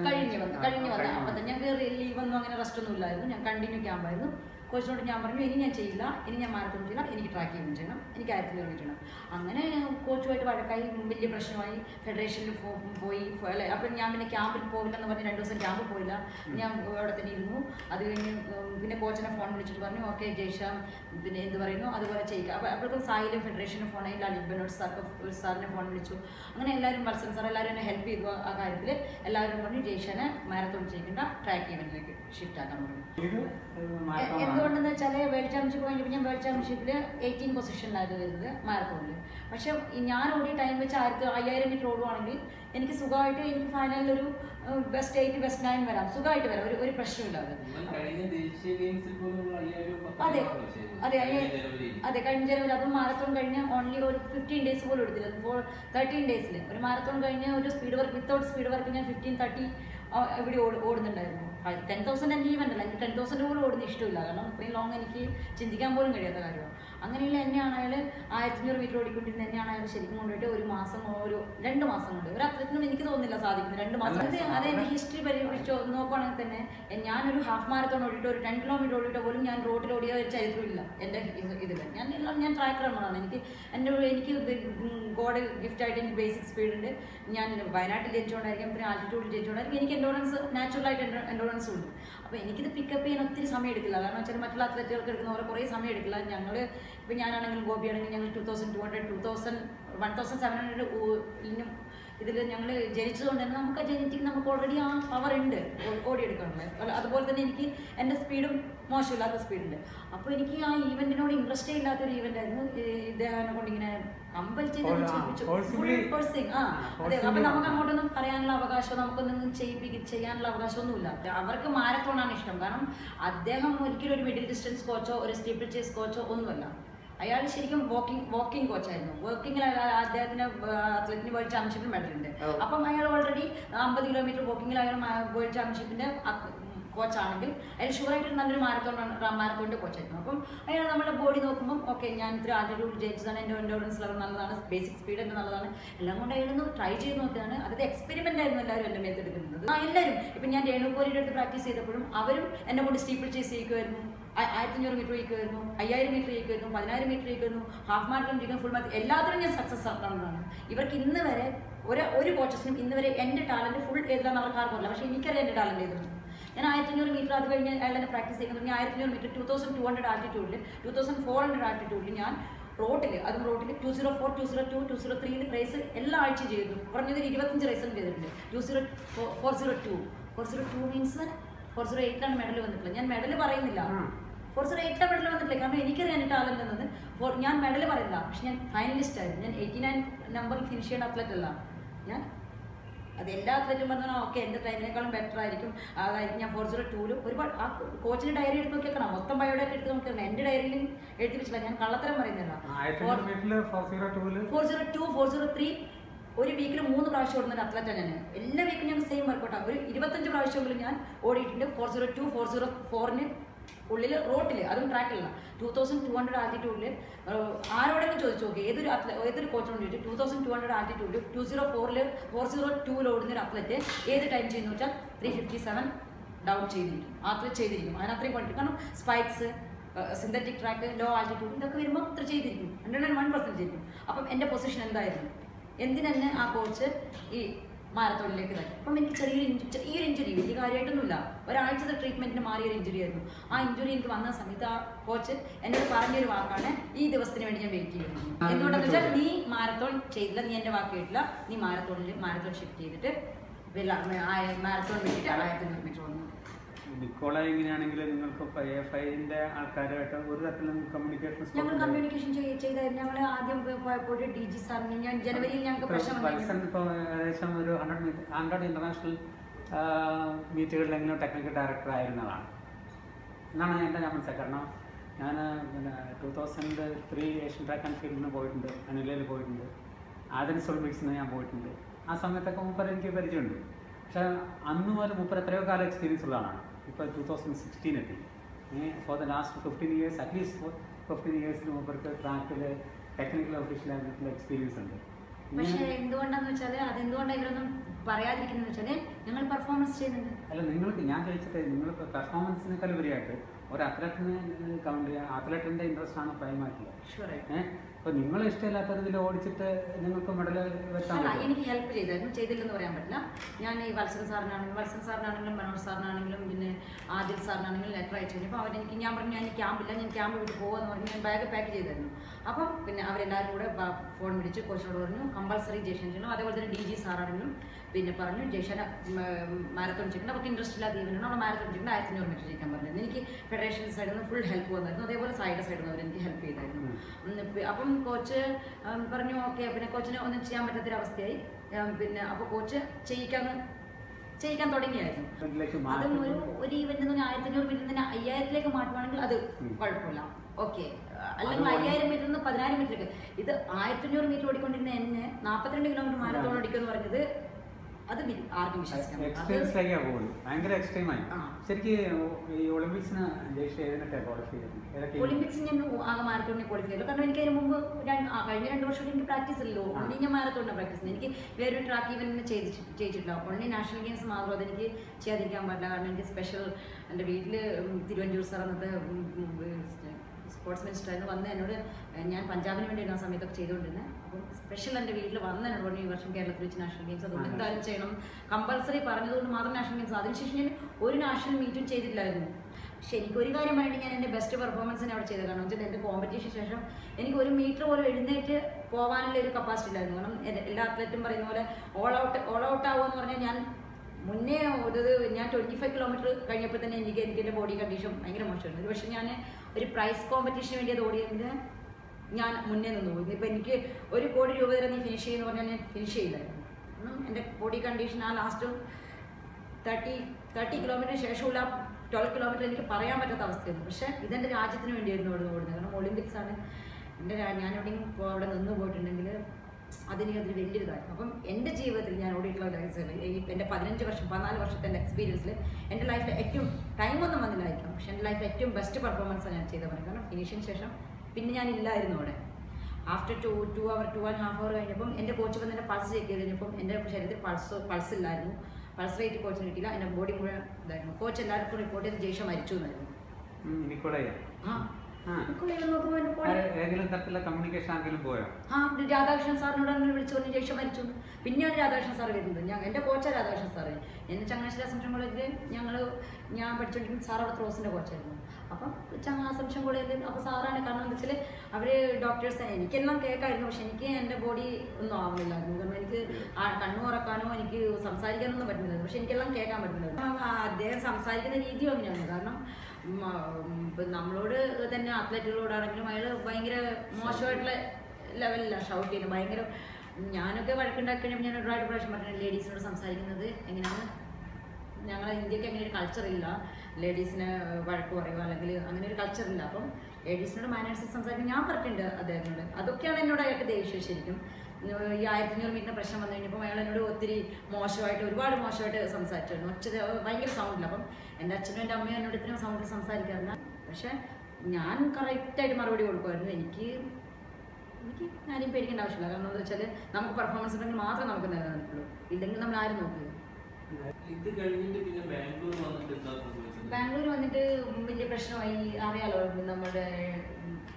കഴിഞ്ഞ് വന്ന് കഴിഞ്ഞ് വന്ന്. അപ്പം തന്നെ ഞങ്ങൾക്ക് ലീവ് ഒന്നും അങ്ങനെ റെസ്റ്റ് ഒന്നും ഇല്ലായിരുന്നു. ഞാൻ കണ്ടിന്യൂ ക്യാമ്പായിരുന്നു കോച്ചിനോട് ഞാൻ പറഞ്ഞു ഇനി ഞാൻ ചെയ്യില്ല ഇനി ഞാൻ മാരത്തോൺ ചെയ്യില്ല എനിക്ക് ട്രാക്ക് ചെയ്യുകയും ചെയ്യണം എനിക്ക് ആയിരത്തി കിലോമീറ്റർ ചെയ്യണം. അങ്ങനെ കോച്ചുമായിട്ട് വഴക്കായി വലിയ പ്രശ്നമായി ഫെഡറേഷനിൽ പോയി അല്ലേ? അപ്പം ഞാൻ പിന്നെ ക്യാമ്പിൽ പോകില്ല എന്ന് പറഞ്ഞ് രണ്ട് ദിവസം ക്യാമ്പിൽ പോയില്ല. ഞാൻ അവിടെ തന്നെ ഇരുന്നു. അത് കഴിഞ്ഞ് പിന്നെ കോച്ചിനെ ഫോൺ വിളിച്ചിട്ട് പറഞ്ഞു ഓക്കെ ജയ്ഷാം പിന്നെ എന്ത് പറയുന്നു? അതുപോലെ ചെയ്യുക അപ്പോൾ അപ്പോഴേക്കും സായിലും ഫെഡറേഷനും ഫോണായി ആയില്ല അലിബനോട് സാർക്ക് സാറിനെ ഫോൺ വിളിച്ചു. അങ്ങനെ എല്ലാവരും മത്സരം സാർ എല്ലാവരും എന്നെ ഹെൽപ്പ് ചെയ്തു ആ കാര്യത്തിൽ എല്ലാവരും പറഞ്ഞു ജയ്ഷാനെ മാരത്തോൺ ചെയ്യേണ്ട ട്രാക്ക് ഇവന്റിലേക്ക് ഷിഫ്റ്റ് ആക്കാൻ പറഞ്ഞു. ഇത് എ- മാറ്റമാണ് എന്തുകൊണ്ടെന്ന് വെച്ചാൽ വേൾഡ് ചാമ്പ്യൻഷിപ്പ് കഴിഞ്ഞപ്പോൾ ഞാൻ വേൾഡ് ചാമ്പ്യൻഷിപ്പിൽ എയ്റ്റീൻ പൊസിഷനിലായിരുന്നു വരുന്നത് മാരത്തോണിൽ പക്ഷേ ഞാൻ ഓടിയ ടൈം വെച്ച് ആയിരത്തി അയ്യായിരം മീറ്റർ ഓടുവാണെങ്കിൽ എനിക്ക് സുഖമായിട്ട് എനിക്ക് ഫൈനലിൽ ഒരു ബെസ്റ്റ് എയ്റ്റ് ബെസ്റ്റ് നയൻ വരാം. സുഖമായിട്ട് വരാം. ഒരു ഒരു പ്രശ്നമില്ലാതെ അതെ. അതെ. അതെ കഴിഞ്ഞ ജനുവരി അപ്പം മാരത്തോൺ കഴിഞ്ഞ് ഓൺലി ഒരു ഫിഫ്റ്റീൻ ഡേയ്സ് പോലും എടുത്തില്ല. ഫോർ തേർട്ടീൻ ഡേയ്സിൽ ഒരു മാരത്തോൺ കഴിഞ്ഞ് ഒരു speed work without speed work ഞാൻ ഫിഫ്റ്റീൻ തേർട്ടി ഇവിടെ ഓട് ഓടുന്നുണ്ടായിരുന്നു. ടെൻ തൗസൻഡ് എന്റെ ഈവന്റ് അല്ല. എനിക്ക് ടെൻ തൗസൻഡ് പോലും ഓടുന്ന ഇഷ്ടമില്ല. കാരണം ഇത്രയും ലോങ് എനിക്ക് ചിന്തിക്കാൻ പോലും കഴിയാത്ത കാര്യമാണ്. അങ്ങനെയുള്ള എന്നെയാണെങ്കിൽ ആയിരത്തി അഞ്ഞൂറ് മീറ്റർ ഓടിക്കൊണ്ടിരുന്ന എന്നെയാണെങ്കിൽ ശരിക്കും കൊണ്ടുപോയിട്ട് ഒരു മാസം ഒരു രണ്ട് മാസം കൊണ്ട് ഒരു അത്രത്തിനും എനിക്ക് തോന്നുന്നില്ല സാധിക്കുന്നു. രണ്ട് മാസം അതെ എന്റെ ഹിസ്റ്ററി പരിഗണിച്ച് നോക്കുവാണെങ്കിൽ തന്നെ ഞാനൊരു ഹാഫ് മാരത്തോൺ ഓടിയിട്ട് ഒരു ടെൻ കിലോമീറ്റർ ഓടിയിട്ട് പോലും ഞാൻ റോഡിൽ ഓടിയ ഒരു ചരിത്രമില്ല എന്റെ ഇതിൽ. ഞാൻ എല്ലാം ഞാൻ ട്രാക്ക് റണ്ണറാണ് എനിക്ക് എന്റെ എനിക്ക് ഗോഡ് ഗിഫ്റ്റ് ആയിട്ട് എനിക്ക് ബേസിക് സ്പീഡ് ഉണ്ട്. ഞാൻ വയനാട്ടിൽ ജയിച്ചുകൊണ്ടായിരിക്കും പിന്നെ ആൾട്ടിറ്റ്യൂഡിൽ ജയിച്ചുകൊണ്ടായിരിക്കും എനിക്ക് എൻഡോറൻസ് നാച്ചുറലായിട്ട് എൻഡോറൻസ് ഉണ്ട്. അപ്പോൾ എനിക്കിത് പിക്കപ്പ് ചെയ്യാൻ ഒത്തിരി സമയം എടുക്കില്ല. കാരണം വെച്ചാൽ മറ്റുള്ള അത്ലറ്റുകൾക്ക് എടുക്കുന്ന പോലെ കുറേ സമയം എടുക്കില്ല. ഞങ്ങൾ ഇപ്പോൾ ഞാനാണെങ്കിലും ഗോപിയാണെങ്കിലും ഞങ്ങൾ two thousand two hundred two thousand one thousand seven hundred ഇതിൽ ഞങ്ങൾ ജനിച്ചതുകൊണ്ട് തന്നെ നമുക്ക് ആ ജനറ്റിക് നമുക്ക് ഓൾറെഡി ആ പവർ ഉണ്ട്. ഓടിയെടുക്കാനുള്ള. അതുപോലെ തന്നെ എനിക്ക് എന്റെ സ്പീഡും മോശമില്ലാത്ത സ്പീഡുണ്ട് അപ്പോൾ എനിക്ക് ആ ഈവെന്റിനോട് ഇൻട്രസ്റ്റേ ഇല്ലാത്തൊരു ഈവന്റ് ആയിരുന്നു. ഇദ്ദേഹം കൊണ്ട് ഇങ്ങനെ കമ്പൽ ചെയ്ത് ആ, ചെയ്യിപ്പിച്ചു അതെ അപ്പം നമുക്ക് അങ്ങോട്ടൊന്നും പറയാനുള്ള അവകാശം നമുക്കൊന്നും ചെയ്യിപ്പിക്ക ചെയ്യാനുള്ള അവകാശമൊന്നുമില്ല. അവർക്ക് മാരത്തോണാണ് ഇഷ്ടം. കാരണം അദ്ദേഹം ഒരിക്കലും ഒരു മിഡിൽ ഡിസ്റ്റൻസ് കോച്ചോ ഒരു സ്റ്റീപ്പിൾ ചേസ് കോച്ചോ ഒന്നുമല്ല. അയാൾ ശരിക്കും വോക്കിംഗ് വാക്കിംഗ് കോച്ചായിരുന്നു വോക്കിംഗിൽ അദ്ദേഹത്തിന് അത്ലറ്റിന് വേൾഡ് ചാമ്പ്യൻഷിപ്പിൽ മെഡലുണ്ട്. അപ്പം അയാൾ ഓൾറെഡി അമ്പത് കിലോമീറ്റർ വോക്കിംഗിൽ അയാൾ വേൾഡ് ചാമ്പ്യൻഷിപ്പിന്റെ കോച്ചാണെങ്കിൽ അതിൽ ഷുവറായിട്ട് നല്ലൊരു മാരത്തോൺ മാരത്തോണിന്റെ കോച്ചായിരുന്നു അപ്പം അയാൾ നമ്മുടെ ബോഡി നോക്കുമ്പോൾ ഓക്കെ ഞാൻ ഇത്ര ആൾട്ടിറ്റ്യൂഡ് ജയിച്ചതാണ് എന്റെ എൻഡോറൻസ് ലെവൽ നല്ലതാണ്. ബേസിക് സ്പീഡ് എന്റെ നല്ലതാണ്. എല്ലാം കൊണ്ട് അയാളൊന്ന് ട്രൈ ചെയ്ത് നോക്കിയതാണ്. അതായത് എക്സ്പെരിമെന്റ് ആയിരുന്നു എല്ലാവരും എന്റെ മേത്ത് എടുക്കുന്നത്. ആ എല്ലാവരും ഇപ്പം ഞാൻ രേണുപോലിയുടെ അടുത്ത് പ്രാക്ടീസ് ചെയ്തപ്പോഴും അവരും എന്നെ കൊണ്ട് സ്റ്റീപ്പിൾ ചേസ് ചെയ്യിക്കുമായിരുന്നു ആയിരത്തി അഞ്ഞൂറ് മീറ്റർ ജയിക്കുമായിരുന്നു അയ്യായിരം മീറ്റർ ജയിക്കുമായിരുന്നു പതിനായിരം മീറ്റർ ജയിക്കുമായിരുന്നു ഹാഫ് മാരത്തോൺ ജയിക്കും ഫുൾ മാർക്ക് എല്ലാത്തിനും ഞാൻ സക്സസ് ആക്കാവുന്നതാണ് ഇവർക്ക് ഇന്ന് വരെ ഒരു ഒരു കോച്ചസിനും ഇന്ന് വരെ എന്റെ ടാലന്റ് ഫുൾ ഏതിലാന്ന് അവർക്ക് ആർക്കും ഇല്ല പക്ഷേ എനിക്കറിയാം എന്റെ ടാലന്റ് ഏതെന്ന് ഞാൻ ആയിരത്തി അഞ്ഞൂറ് മീറ്റർ അത് കഴിഞ്ഞ് അയാൾ തന്നെ പ്രാക്ടീസ് ചെയ്യുന്നത്. ഞാൻ ആയിരത്തി അഞ്ഞൂറ് metre two thousand two hundred ആൾട്ടിറ്റ്യൂഡിൽ two thousand four hundred ആൾട്ടിറ്റ്യൂഡിൽ ഞാൻ റോട്ടിൽ അതും റോട്ടിൽ two zero four two zero two two zero ത്രീയിൽ റേസ് എല്ലാ ആഴ്ചയും ചെയ്തു കുറഞ്ഞത് ഇരുപത്തഞ്ച് റേസും ചെയ്തിട്ടുണ്ട് two zero four zero two four zero two means four zero എയ്റ്റിലാണ് medal വന്നിട്ടുള്ളത്. ഞാൻ മെഡൽ പറയുന്നില്ല. ഫോർ സീറോ എയ്റ്റ് മെഡൽ വന്നിട്ടില്ല കാരണം എനിക്ക് എന്റെ ടാലന്റ് എന്നത് ഫോർ ഞാൻ മെഡൽ പറയുന്നില്ല. പക്ഷെ ഞാൻ ഫൈനലിസ്റ്റ് ആയിരുന്നു. ഞാൻ എയ്റ്റി നയൻ നമ്പറിൽ ഫിനിഷ് ചെയ്യുന്ന അത്ലറ്റ് അല്ല. ഞാൻ അത് എല്ലാ അത്ലറ്റും പറഞ്ഞാൽ ഓക്കെ എന്റെ ട്രെയിനിനേക്കാളും ബെറ്റർ ആയിരിക്കും. അതായത് ഞാൻ ഫോർ സീറോ ടൂലും ഒരുപാട് ആ കോച്ചിന്റെ ഡയറി എടുത്ത് നോക്കിയേക്കണം. മൊത്തം ബയോഡാറ്റ എടുത്ത് നോക്കിയാൽ എന്റെ ഡയറിയിലും എഴുതി വെച്ചില്ല ഞാൻ കള്ളത്തരം പറയുന്നില്ല four zero two four zero three ഒരു വീക്കിൽ മൂന്ന് പ്രാവശ്യം ഓടുന്ന ഒരു അത്ലറ്റാണ് ഞാൻ. എല്ലാ വീക്കിലും ഞാൻ സെയിം വർക്കൗട്ടാണ് ഒരു ഇരുപത്തഞ്ച് പ്രാവശ്യമെങ്കിലും ഞാൻ ഓടിയിട്ടുണ്ട്. Four zero two four zero ഫോറിന് ഉള്ളിൽ റോട്ടിൽ അതും ട്രാക്കിലല്ല ടൂ തൗസൻഡ് ടു ഹൺഡ്രഡ് ആൾട്ടിറ്റ്യൂഡിൽ ആരോടെങ്കിലും ചോദിച്ചു നോക്കി ഏതൊരു അത്ലറ്റ് ഏതൊരു കോച്ചിനോട് ചോദിച്ചു ടൂ തൗസൻഡ് ടു ഹൺഡ്രഡ് ആൾട്ടിറ്റ്യൂഡിൽ ടു സീറോ ഫോറിൽ ഫോർ സീറോ ടൂവിൽ ഓടുന്ന ഒരു അത്ലറ്റ് ഏത് ടൈം ചെയ്യുന്നു വെച്ചാൽ ത്രീ ഫിഫ്റ്റി സെവൻ ഡൗൺ ചെയ്തിരിക്കും അത്ലറ്റ് ചെയ്തിരിക്കും. അതിന് അത്രയും കാരണം spikes synthetic track low altitude ഇതൊക്കെ വരുമ്പോൾ അത്ര ചെയ്തിരിക്കും. ഹൺഡ്രഡ് ആൻഡ് വൺ പെർസെന്റ് ചെയ്തിരിക്കും. അപ്പം എന്റെ പൊസിഷൻ എന്തായിരുന്നു? എന്തിനെന്നെ ആ കോച്ച് ഈ മാരത്തോണിലേക്ക് തന്നെ അപ്പം എനിക്ക് ചെറിയൊരു ഇഞ്ചു ചെറിയൊരു ഇഞ്ചുറി വലിയ കാര്യമായിട്ടൊന്നുമില്ല. ഒരാഴ്ചത്തെ ട്രീറ്റ്മെന്റിന് മാറിയൊരു ഇഞ്ചുറി ആയിരുന്നു. ആ ഇഞ്ചുറി എനിക്ക് വന്ന സമയത്ത് ആ കോച്ച് എന്നോട് പറഞ്ഞൊരു വാക്കാണ് ഈ ദിവസത്തിന് വേണ്ടി ഞാൻ വെയിറ്റ് ചെയ്യുന്നു. എന്തുകൊണ്ടെന്ന് വെച്ചാൽ നീ മാരത്തോൺ ചെയ്തില്ല നീ എന്റെ വാക്ക് കേട്ടില്ല. നീ മാരത്തോണിൽ മാരത്തോൺ ഷിഫ്റ്റ് ചെയ്തിട്ട് മാരത്തോൺ വേണ്ടിയിട്ട് ആയിരത്തി നിർമ്മിച്ചു വന്നു നിക്കോള എങ്ങനെയാണെങ്കിൽ നിങ്ങൾക്ക് ആൾക്കാരായിട്ട് ആൾക്കാരുമായിട്ട് ഒരു തരത്തിലും കമ്മ്യൂണിക്കേഷൻ ഞങ്ങൾ കമ്മ്യൂണിക്കേഷൻ ചെയ്തായിരുന്നു. ഞങ്ങൾ ആദ്യം പോയപ്പോൾ ഡി ജി സാറിന് ഞാൻ ജനുവരിയിൽ ഞങ്ങൾക്ക് പ്രശ്നം ഏകദേശം ഒരു ഹൺഡ്രഡ് മീറ്റർ ഹൺഡ്രഡ് ഇന്റർനാഷണൽ മീറ്റുകളിലെങ്കിലും ടെക്നിക്കൽ ഡയറക്ടർ ആയിരുന്നതാണ്. എന്നാണ് എന്റെ ഞാൻ മനസ്സിലാക്കുക കാരണം ഞാൻ പിന്നെ two thousand three Asian track and ഫീൽഡിന് പോയിട്ടുണ്ട്. അനിലയിൽ പോയിട്ടുണ്ട്. ആദൻസ് ഒളിമ്പിക്സിന് ഞാൻ പോയിട്ടുണ്ട്. ആ സമയത്തൊക്കെ മൂപ്പർ എനിക്ക് പരിചയമുണ്ട്. പക്ഷേ അന്ന് മുതൽ മൂപ്പർ എത്രയോ കാലം എക്സ്പീരിയൻസ് ഉള്ള ആളാണ്. ഇപ്പോൾ ടു തൗസൻഡ് സിക്സ്റ്റീൻ എത്തി for the last fifteen years at least for fifteen ഇയേഴ്സിന് മുമ്പർക്ക് ട്രാക്കിൽ ടെക്നിക്കൽ ഒഫീഷ്യലായിട്ടുള്ള എക്സ്പീരിയൻസ് ഉണ്ട്. പക്ഷേ എന്തുകൊണ്ടാന്ന് വെച്ചാൽ അതെന്തുകൊണ്ടാണ് ഇവരൊന്നും പറയാതിരിക്കുന്നത് വെച്ചാൽ ഞങ്ങൾ പെർഫോമൻസ് ചെയ്യുന്നുണ്ട്. അല്ല നിങ്ങൾക്ക് ഞാൻ ചോദിച്ചിട്ട് നിങ്ങൾ പെർഫോമൻസിനേക്കാൾ ഉപരിയായിട്ട് ഒരു അത്ലറ്റിനെ കൗണ്ട് ചെയ്യുക അത്ലറ്റിന്റെ ഇൻട്രസ്റ്റ് ആണ് പ്രൈമായിട്ടുള്ളത് അപ്പൊ നിങ്ങൾ ഇഷ്ടമില്ലാത്ത രീതിയിൽ ഓടിച്ചിട്ട് നിങ്ങൾക്ക് മെഡൽ എനിക്ക് ഹെൽപ്പ് ചെയ്തായിരുന്നു. ചെയ്തില്ലെന്ന് പറയാൻ പറ്റില്ല. ഞാൻ ഈ വത്സൻ സാറിനാണെങ്കിലും വത്സൻ സാറിനാണെങ്കിലും മനോജ് സാറിനാണെങ്കിലും പിന്നെ ആദിൽ സാറിനാണെങ്കിലും ലെറ്റർ അയച്ചു കഴിഞ്ഞപ്പോൾ അവരെനിക്ക് ഞാൻ പറഞ്ഞു ഞാൻ ക്യാമ്പില്ല ഞാൻ ക്യാമ്പ് വിട്ട് പോകുമെന്ന് പറഞ്ഞ് ഞാൻ ബാഗ് പാക്ക് ചെയ്തായിരുന്നു. അപ്പം പിന്നെ അവരെല്ലാവരും കൂടെ ഫോൺ വിളിച്ച് കോച്ചിനോട് പറഞ്ഞു കമ്പൾസറി ജേഷൻ ചെയ്യണം അതേപോലെ തന്നെ ഡി ജി സാറാണെങ്കിലും പിന്നെ പറഞ്ഞു ജേഷൻ മാരത്തോൺ ചെയ്യണം അവർക്ക് ഇൻട്രസ്റ്റ് ഇല്ലാതെ ഈവനാണ് അവിടെ മാരത്തോൺ ചെയ്യണം ആയിരത്തി അഞ്ഞൂറ് മീറ്റർ ജയിക്കാൻ പറഞ്ഞു എനിക്ക് ഫെഡറേഷൻ സൈഡിൽ നിന്ന് ഫുൾ ഹെൽപ്പ് വന്നായിരുന്നു. അതേപോലെ സൈഡ് സൈഡിൽ നിന്ന് അവർ എനിക്ക് ഹെൽപ്പ് ചെയ്തായിരുന്നു. അപ്പം കോച്ച് പറഞ്ഞു ഓക്കെ പിന്നെ കോച്ചിന് ഒന്നും ചെയ്യാൻ പറ്റാത്തൊരവസ്ഥയായി. അവസ്ഥയായി പിന്നെ അപ്പോൾ കോച്ച് ചെയ്യിക്കാന്ന് ചെയ്യിക്കാൻ തുടങ്ങിയായിരുന്നു. അതും ഒരു ഒരു ഇവന്റ് ആയിരത്തി അഞ്ഞൂറ് മീറ്റർ തന്നെ അയ്യായിരത്തിലേക്ക് മാറ്റുവാണെങ്കിൽ അത്. കുഴപ്പമില്ല. ഓക്കെ. അല്ലെങ്കിൽ അയ്യായിരം മീറ്റർ നിന്ന് പതിനായിരം മീറ്ററിലേക്ക് ഇത് ആയിരത്തി അഞ്ഞൂറ് മീറ്റർ ഓടിക്കൊണ്ടിരുന്ന എന്നെ നാൽപ്പത്തിരണ്ട് കിലോമീറ്റർ മാരത്തോൺ ഓടിക്കുമെന്ന് പറഞ്ഞത് അത് ആർക്കും ശരിക്കും ഈ ഒളിമ്പിക്സിന് ഒളിമ്പിക്സ് ഞാൻ ആകെ മാരത്തോണിനെ ക്വാളിഫൈ ചെയ്തു കാരണം എനിക്ക് അതിന് മുമ്പ് കഴിഞ്ഞ രണ്ട് വർഷം എനിക്ക് പ്രാക്ടീസ് ഇല്ലല്ലോ. ആ. ഓൺലി ഞാൻ മാരത്തോണിനെ പ്രാക്ടീസ് എനിക്ക് വേറൊരു ട്രാക്ക് ഇവന്റ് ചെയ്തിട്ട് ചെയ്തിട്ടില്ല. ഓൺലി നാഷണൽ ഗെയിംസ് മാത്രം അതെനിക്ക് ചെയ്യാതിരിക്കാൻ പാടില്ല കാരണം എനിക്ക് സ്പെഷ്യൽ എന്റെ വീട്ടിൽ തിരുവഞ്ചൂർ സാർ അന്നത്തെ സ്പോർട്സ് മിനിസ്റ്റർ ആയിരുന്നു. വന്ന് എന്നോട് ഞാൻ പഞ്ചാബിന് വേണ്ടി ആ സമയത്തൊക്കെ ചെയ്തുകൊണ്ടിരുന്നത് അപ്പം സ്പെഷ്യൽ എന്റെ വീട്ടിൽ വന്ന് എന്നോട് പറഞ്ഞു ഈ വർഷം കേരളത്തിൽ വെച്ച് നാഷണൽ ഗെയിംസ് അതുകൊണ്ട്. എന്തായാലും ചെയ്യണം. കമ്പൾസറി പറഞ്ഞതുകൊണ്ട് മാത്രം നാഷണൽ ഗെയിംസ് അതിനുശേഷം ഞാൻ ഒരു നാഷണൽ മീറ്റും ചെയ്തിട്ടില്ലായിരുന്നു പക്ഷെ എനിക്ക് ഒരു കാര്യം വേണ്ടി ഞാൻ എന്റെ ബെസ്റ്റ് പെർഫോമൻസിനെ അവിടെ ചെയ്തത്. കാരണം വെച്ചാൽ എന്റെ കോമ്പറ്റീഷൻ ശേഷം എനിക്ക് ഒരു മീറ്റർ പോലും എഴുന്നേറ്റ് പോകാനുള്ള ഒരു കപ്പാസിറ്റി ഇല്ലായിരുന്നു. കാരണം എല്ലാ അത്ലറ്റും പറയുന്ന പോലെ ഓൾ ഔട്ട് ഓൾ ഔട്ട് ആവുമെന്ന് പറഞ്ഞാൽ ഞാൻ മുന്നേ ഒരു ഞാൻ ട്വന്റി ഫൈവ് കിലോമീറ്റർ കഴിഞ്ഞപ്പോൾ തന്നെ എനിക്ക് എനിക്ക് എന്റെ ബോഡി കണ്ടീഷൻ ഭയങ്കര മോശമായിരുന്നു. ഒരു പക്ഷേ ഞാൻ ഒരു പ്രൈസ് കോമ്പറ്റീഷന് വേണ്ടി അത് ഓടിയതിന് ഞാൻ മുന്നേ നിന്ന്. പോയി ഇപ്പം എനിക്ക് ഒരു കോടി രൂപ തരാൻ നീ ഫിനിഷ് ചെയ്യുമെന്ന് പറഞ്ഞാൽ ഞാൻ ഫിനിഷ് ചെയ്തായിരുന്നു എന്റെ ബോഡി കണ്ടീഷൻ ആ ലാസ്റ്റ് തേർട്ടി തേർട്ടി കിലോമീറ്റർ ശേഷമുള്ള ട്വൽവ് കിലോമീറ്റർ എനിക്ക് പറയാൻ പറ്റാത്ത അവസ്ഥയായിരുന്നു. പക്ഷേ ഇതെന്റെ രാജ്യത്തിന് വേണ്ടിയായിരുന്നു അവിടെ ഓടുന്നത്. കാരണം ഒളിമ്പിക്സാണ് എന്റെ ഞാനെവിടെയും അവിടെ നിന്ന് പോയിട്ടുണ്ടെങ്കിൽ അതിന് അതൊരു വലിയൊരിതായിരുന്നു അപ്പം എന്റെ ജീവിതത്തിൽ ഞാൻ ഓടിയിട്ടുള്ള ലൈഫിൽ ഈ എന്റെ പതിനഞ്ച് വർഷം പതിനാല് വർഷത്തെ എന്റെ എക്സ്പീരിയൻസിൽ എന്റെ ലൈഫിൽ ഏറ്റവും ടൈം ഒന്നും വന്നില്ലായിരിക്കും. പക്ഷെ എന്റെ ലൈഫിൽ ഏറ്റവും ബെസ്റ്റ് പെർഫോമൻസാണ് ഞാൻ ചെയ്തത് കാരണം ഫിനിഷിന് ശേഷം പിന്നെ ഞാൻ ഇല്ലായിരുന്നു അവിടെ. After two two hour two and half hour കഴിഞ്ഞപ്പം എന്റെ കോച്ച് വന്ന് എന്റെ പൾസ് ചെക്ക് ചെയ്ത് കഴിഞ്ഞപ്പം എന്റെ ശരീരത്തിൽ പൾസ് പൾസ് ഇല്ലായിരുന്നു. പൾസ് റേറ്റ് കോച്ചിന് കിട്ടിയില്ല. എന്റെ ബോഡി മുഴുവൻ ഇതായിരുന്നു. കോച്ച് എല്ലാവർക്കും റിപ്പോർട്ട് ചെയ്ത് ജയ്ഷ മരിച്ചു എന്നായിരുന്നു. ആ. രാധാകൃഷ്ണൻ സാറിനോട് അങ്ങനെ വിളിച്ചു പറഞ്ഞു ജയിച്ച മരിച്ചു. പിന്നെയാണ് രാധാകൃഷ്ണൻ സാർ വരുന്നത്. ഞാൻ എന്റെ കോച്ചാ രാധാകൃഷ്ണൻ സാറ് എന്നെ ചങ്ങനാശ്ശേരി അസംഷൻ കോളേജിൽ ഞങ്ങൾ ഞാൻ പഠിച്ചുകൊണ്ടിരിക്കുന്ന സാർ അവിടെ ത്രോസിന്റെ കോച്ചായിരുന്നു. അപ്പം ചങ്ങ അസംഷൻ കോളേജിൽ അപ്പോൾ സാറാണ് കാരണം എന്താ വെച്ചാൽ അവർ ഡോക്ടേഴ്സ് എനിക്കെല്ലാം കേൾക്കായിരുന്നു പക്ഷെ എനിക്ക് എന്റെ ബോഡി ഒന്നും ആവുന്നില്ലായിരുന്നു. കാരണം എനിക്ക് കണ്ണു ഉറക്കാനോ എനിക്ക് സംസാരിക്കാനൊന്നും പറ്റുന്നില്ല പക്ഷെ എനിക്കെല്ലാം കേൾക്കാൻ പറ്റുന്നില്ല അദ്ദേഹം സംസാരിക്കുന്ന രീതിയും അങ്ങനെയാണ് കാരണം നമ്മളോട് തന്നെ അത്ലറ്റുകളോടാണെങ്കിലും അയാൾ ഭയങ്കര മോശമായിട്ടുള്ള ലെവലിലാണ് ഷൗട്ട് ചെയ്യുന്നത് ഭയങ്കര ഞാനൊക്കെ വഴക്കുണ്ടാക്കി കഴിയുമ്പോൾ ഞാൻ ഒരുപാട് പ്രാവശ്യം പറഞ്ഞു ലേഡീസിനോട് സംസാരിക്കുന്നത് എങ്ങനെയാണ്? ഞങ്ങളെ ഇന്ത്യയ്ക്ക് അങ്ങനെ ഒരു കൾച്ചർ ഇല്ല. ലേഡീസിനെ വഴക്ക് പറയുക അല്ലെങ്കിൽ അങ്ങനെ ഒരു കൾച്ചർ ഇല്ല. അപ്പം ലേഡീസിനോട് മാനേഴ്സ് സംസാരിക്കാൻ ഞാൻ പറഞ്ഞിട്ടുണ്ട് അദ്ദേഹത്തിനോട്. അതൊക്കെയാണ് എന്നോട് അയാൾക്ക് ദേഷ്യം ശരിക്കും. ഈ ആയിരത്തി അഞ്ഞൂറ് മീറ്ററിന് പ്രശ്നം വന്നു കഴിഞ്ഞപ്പോൾ അയാൾ എന്നോട് ഒത്തിരി മോശമായിട്ട് ഒരുപാട് മോശമായിട്ട് സംസാരിച്ചിരുന്നു. ഒച്ച ഭയങ്കര സൗണ്ടില്ല അപ്പം എന്റെ അച്ഛനും എന്റെ അമ്മയും എന്നോട് ഇത്രയും സൗണ്ടിൽ സംസാരിക്കാറില്ല. പക്ഷേ ഞാൻ കറക്റ്റായിട്ട് മറുപടി കൊടുക്കുമായിരുന്നു. എനിക്ക് എനിക്ക് ആരെയും പേടിക്കേണ്ട ആവശ്യമില്ല. കാരണം എന്താ വെച്ചാൽ നമുക്ക് പെർഫോമൻസ് ഉണ്ടെങ്കിൽ മാത്രമേ നമുക്ക് നിലനിൽക്കുള്ളൂ. ഇല്ലെങ്കിൽ നമ്മൾ ആരും പിന്നെ ബാംഗ്ലൂർ വന്നിട്ട് വലിയ പ്രശ്നമായി. അറിയാലോ നമ്മുടെ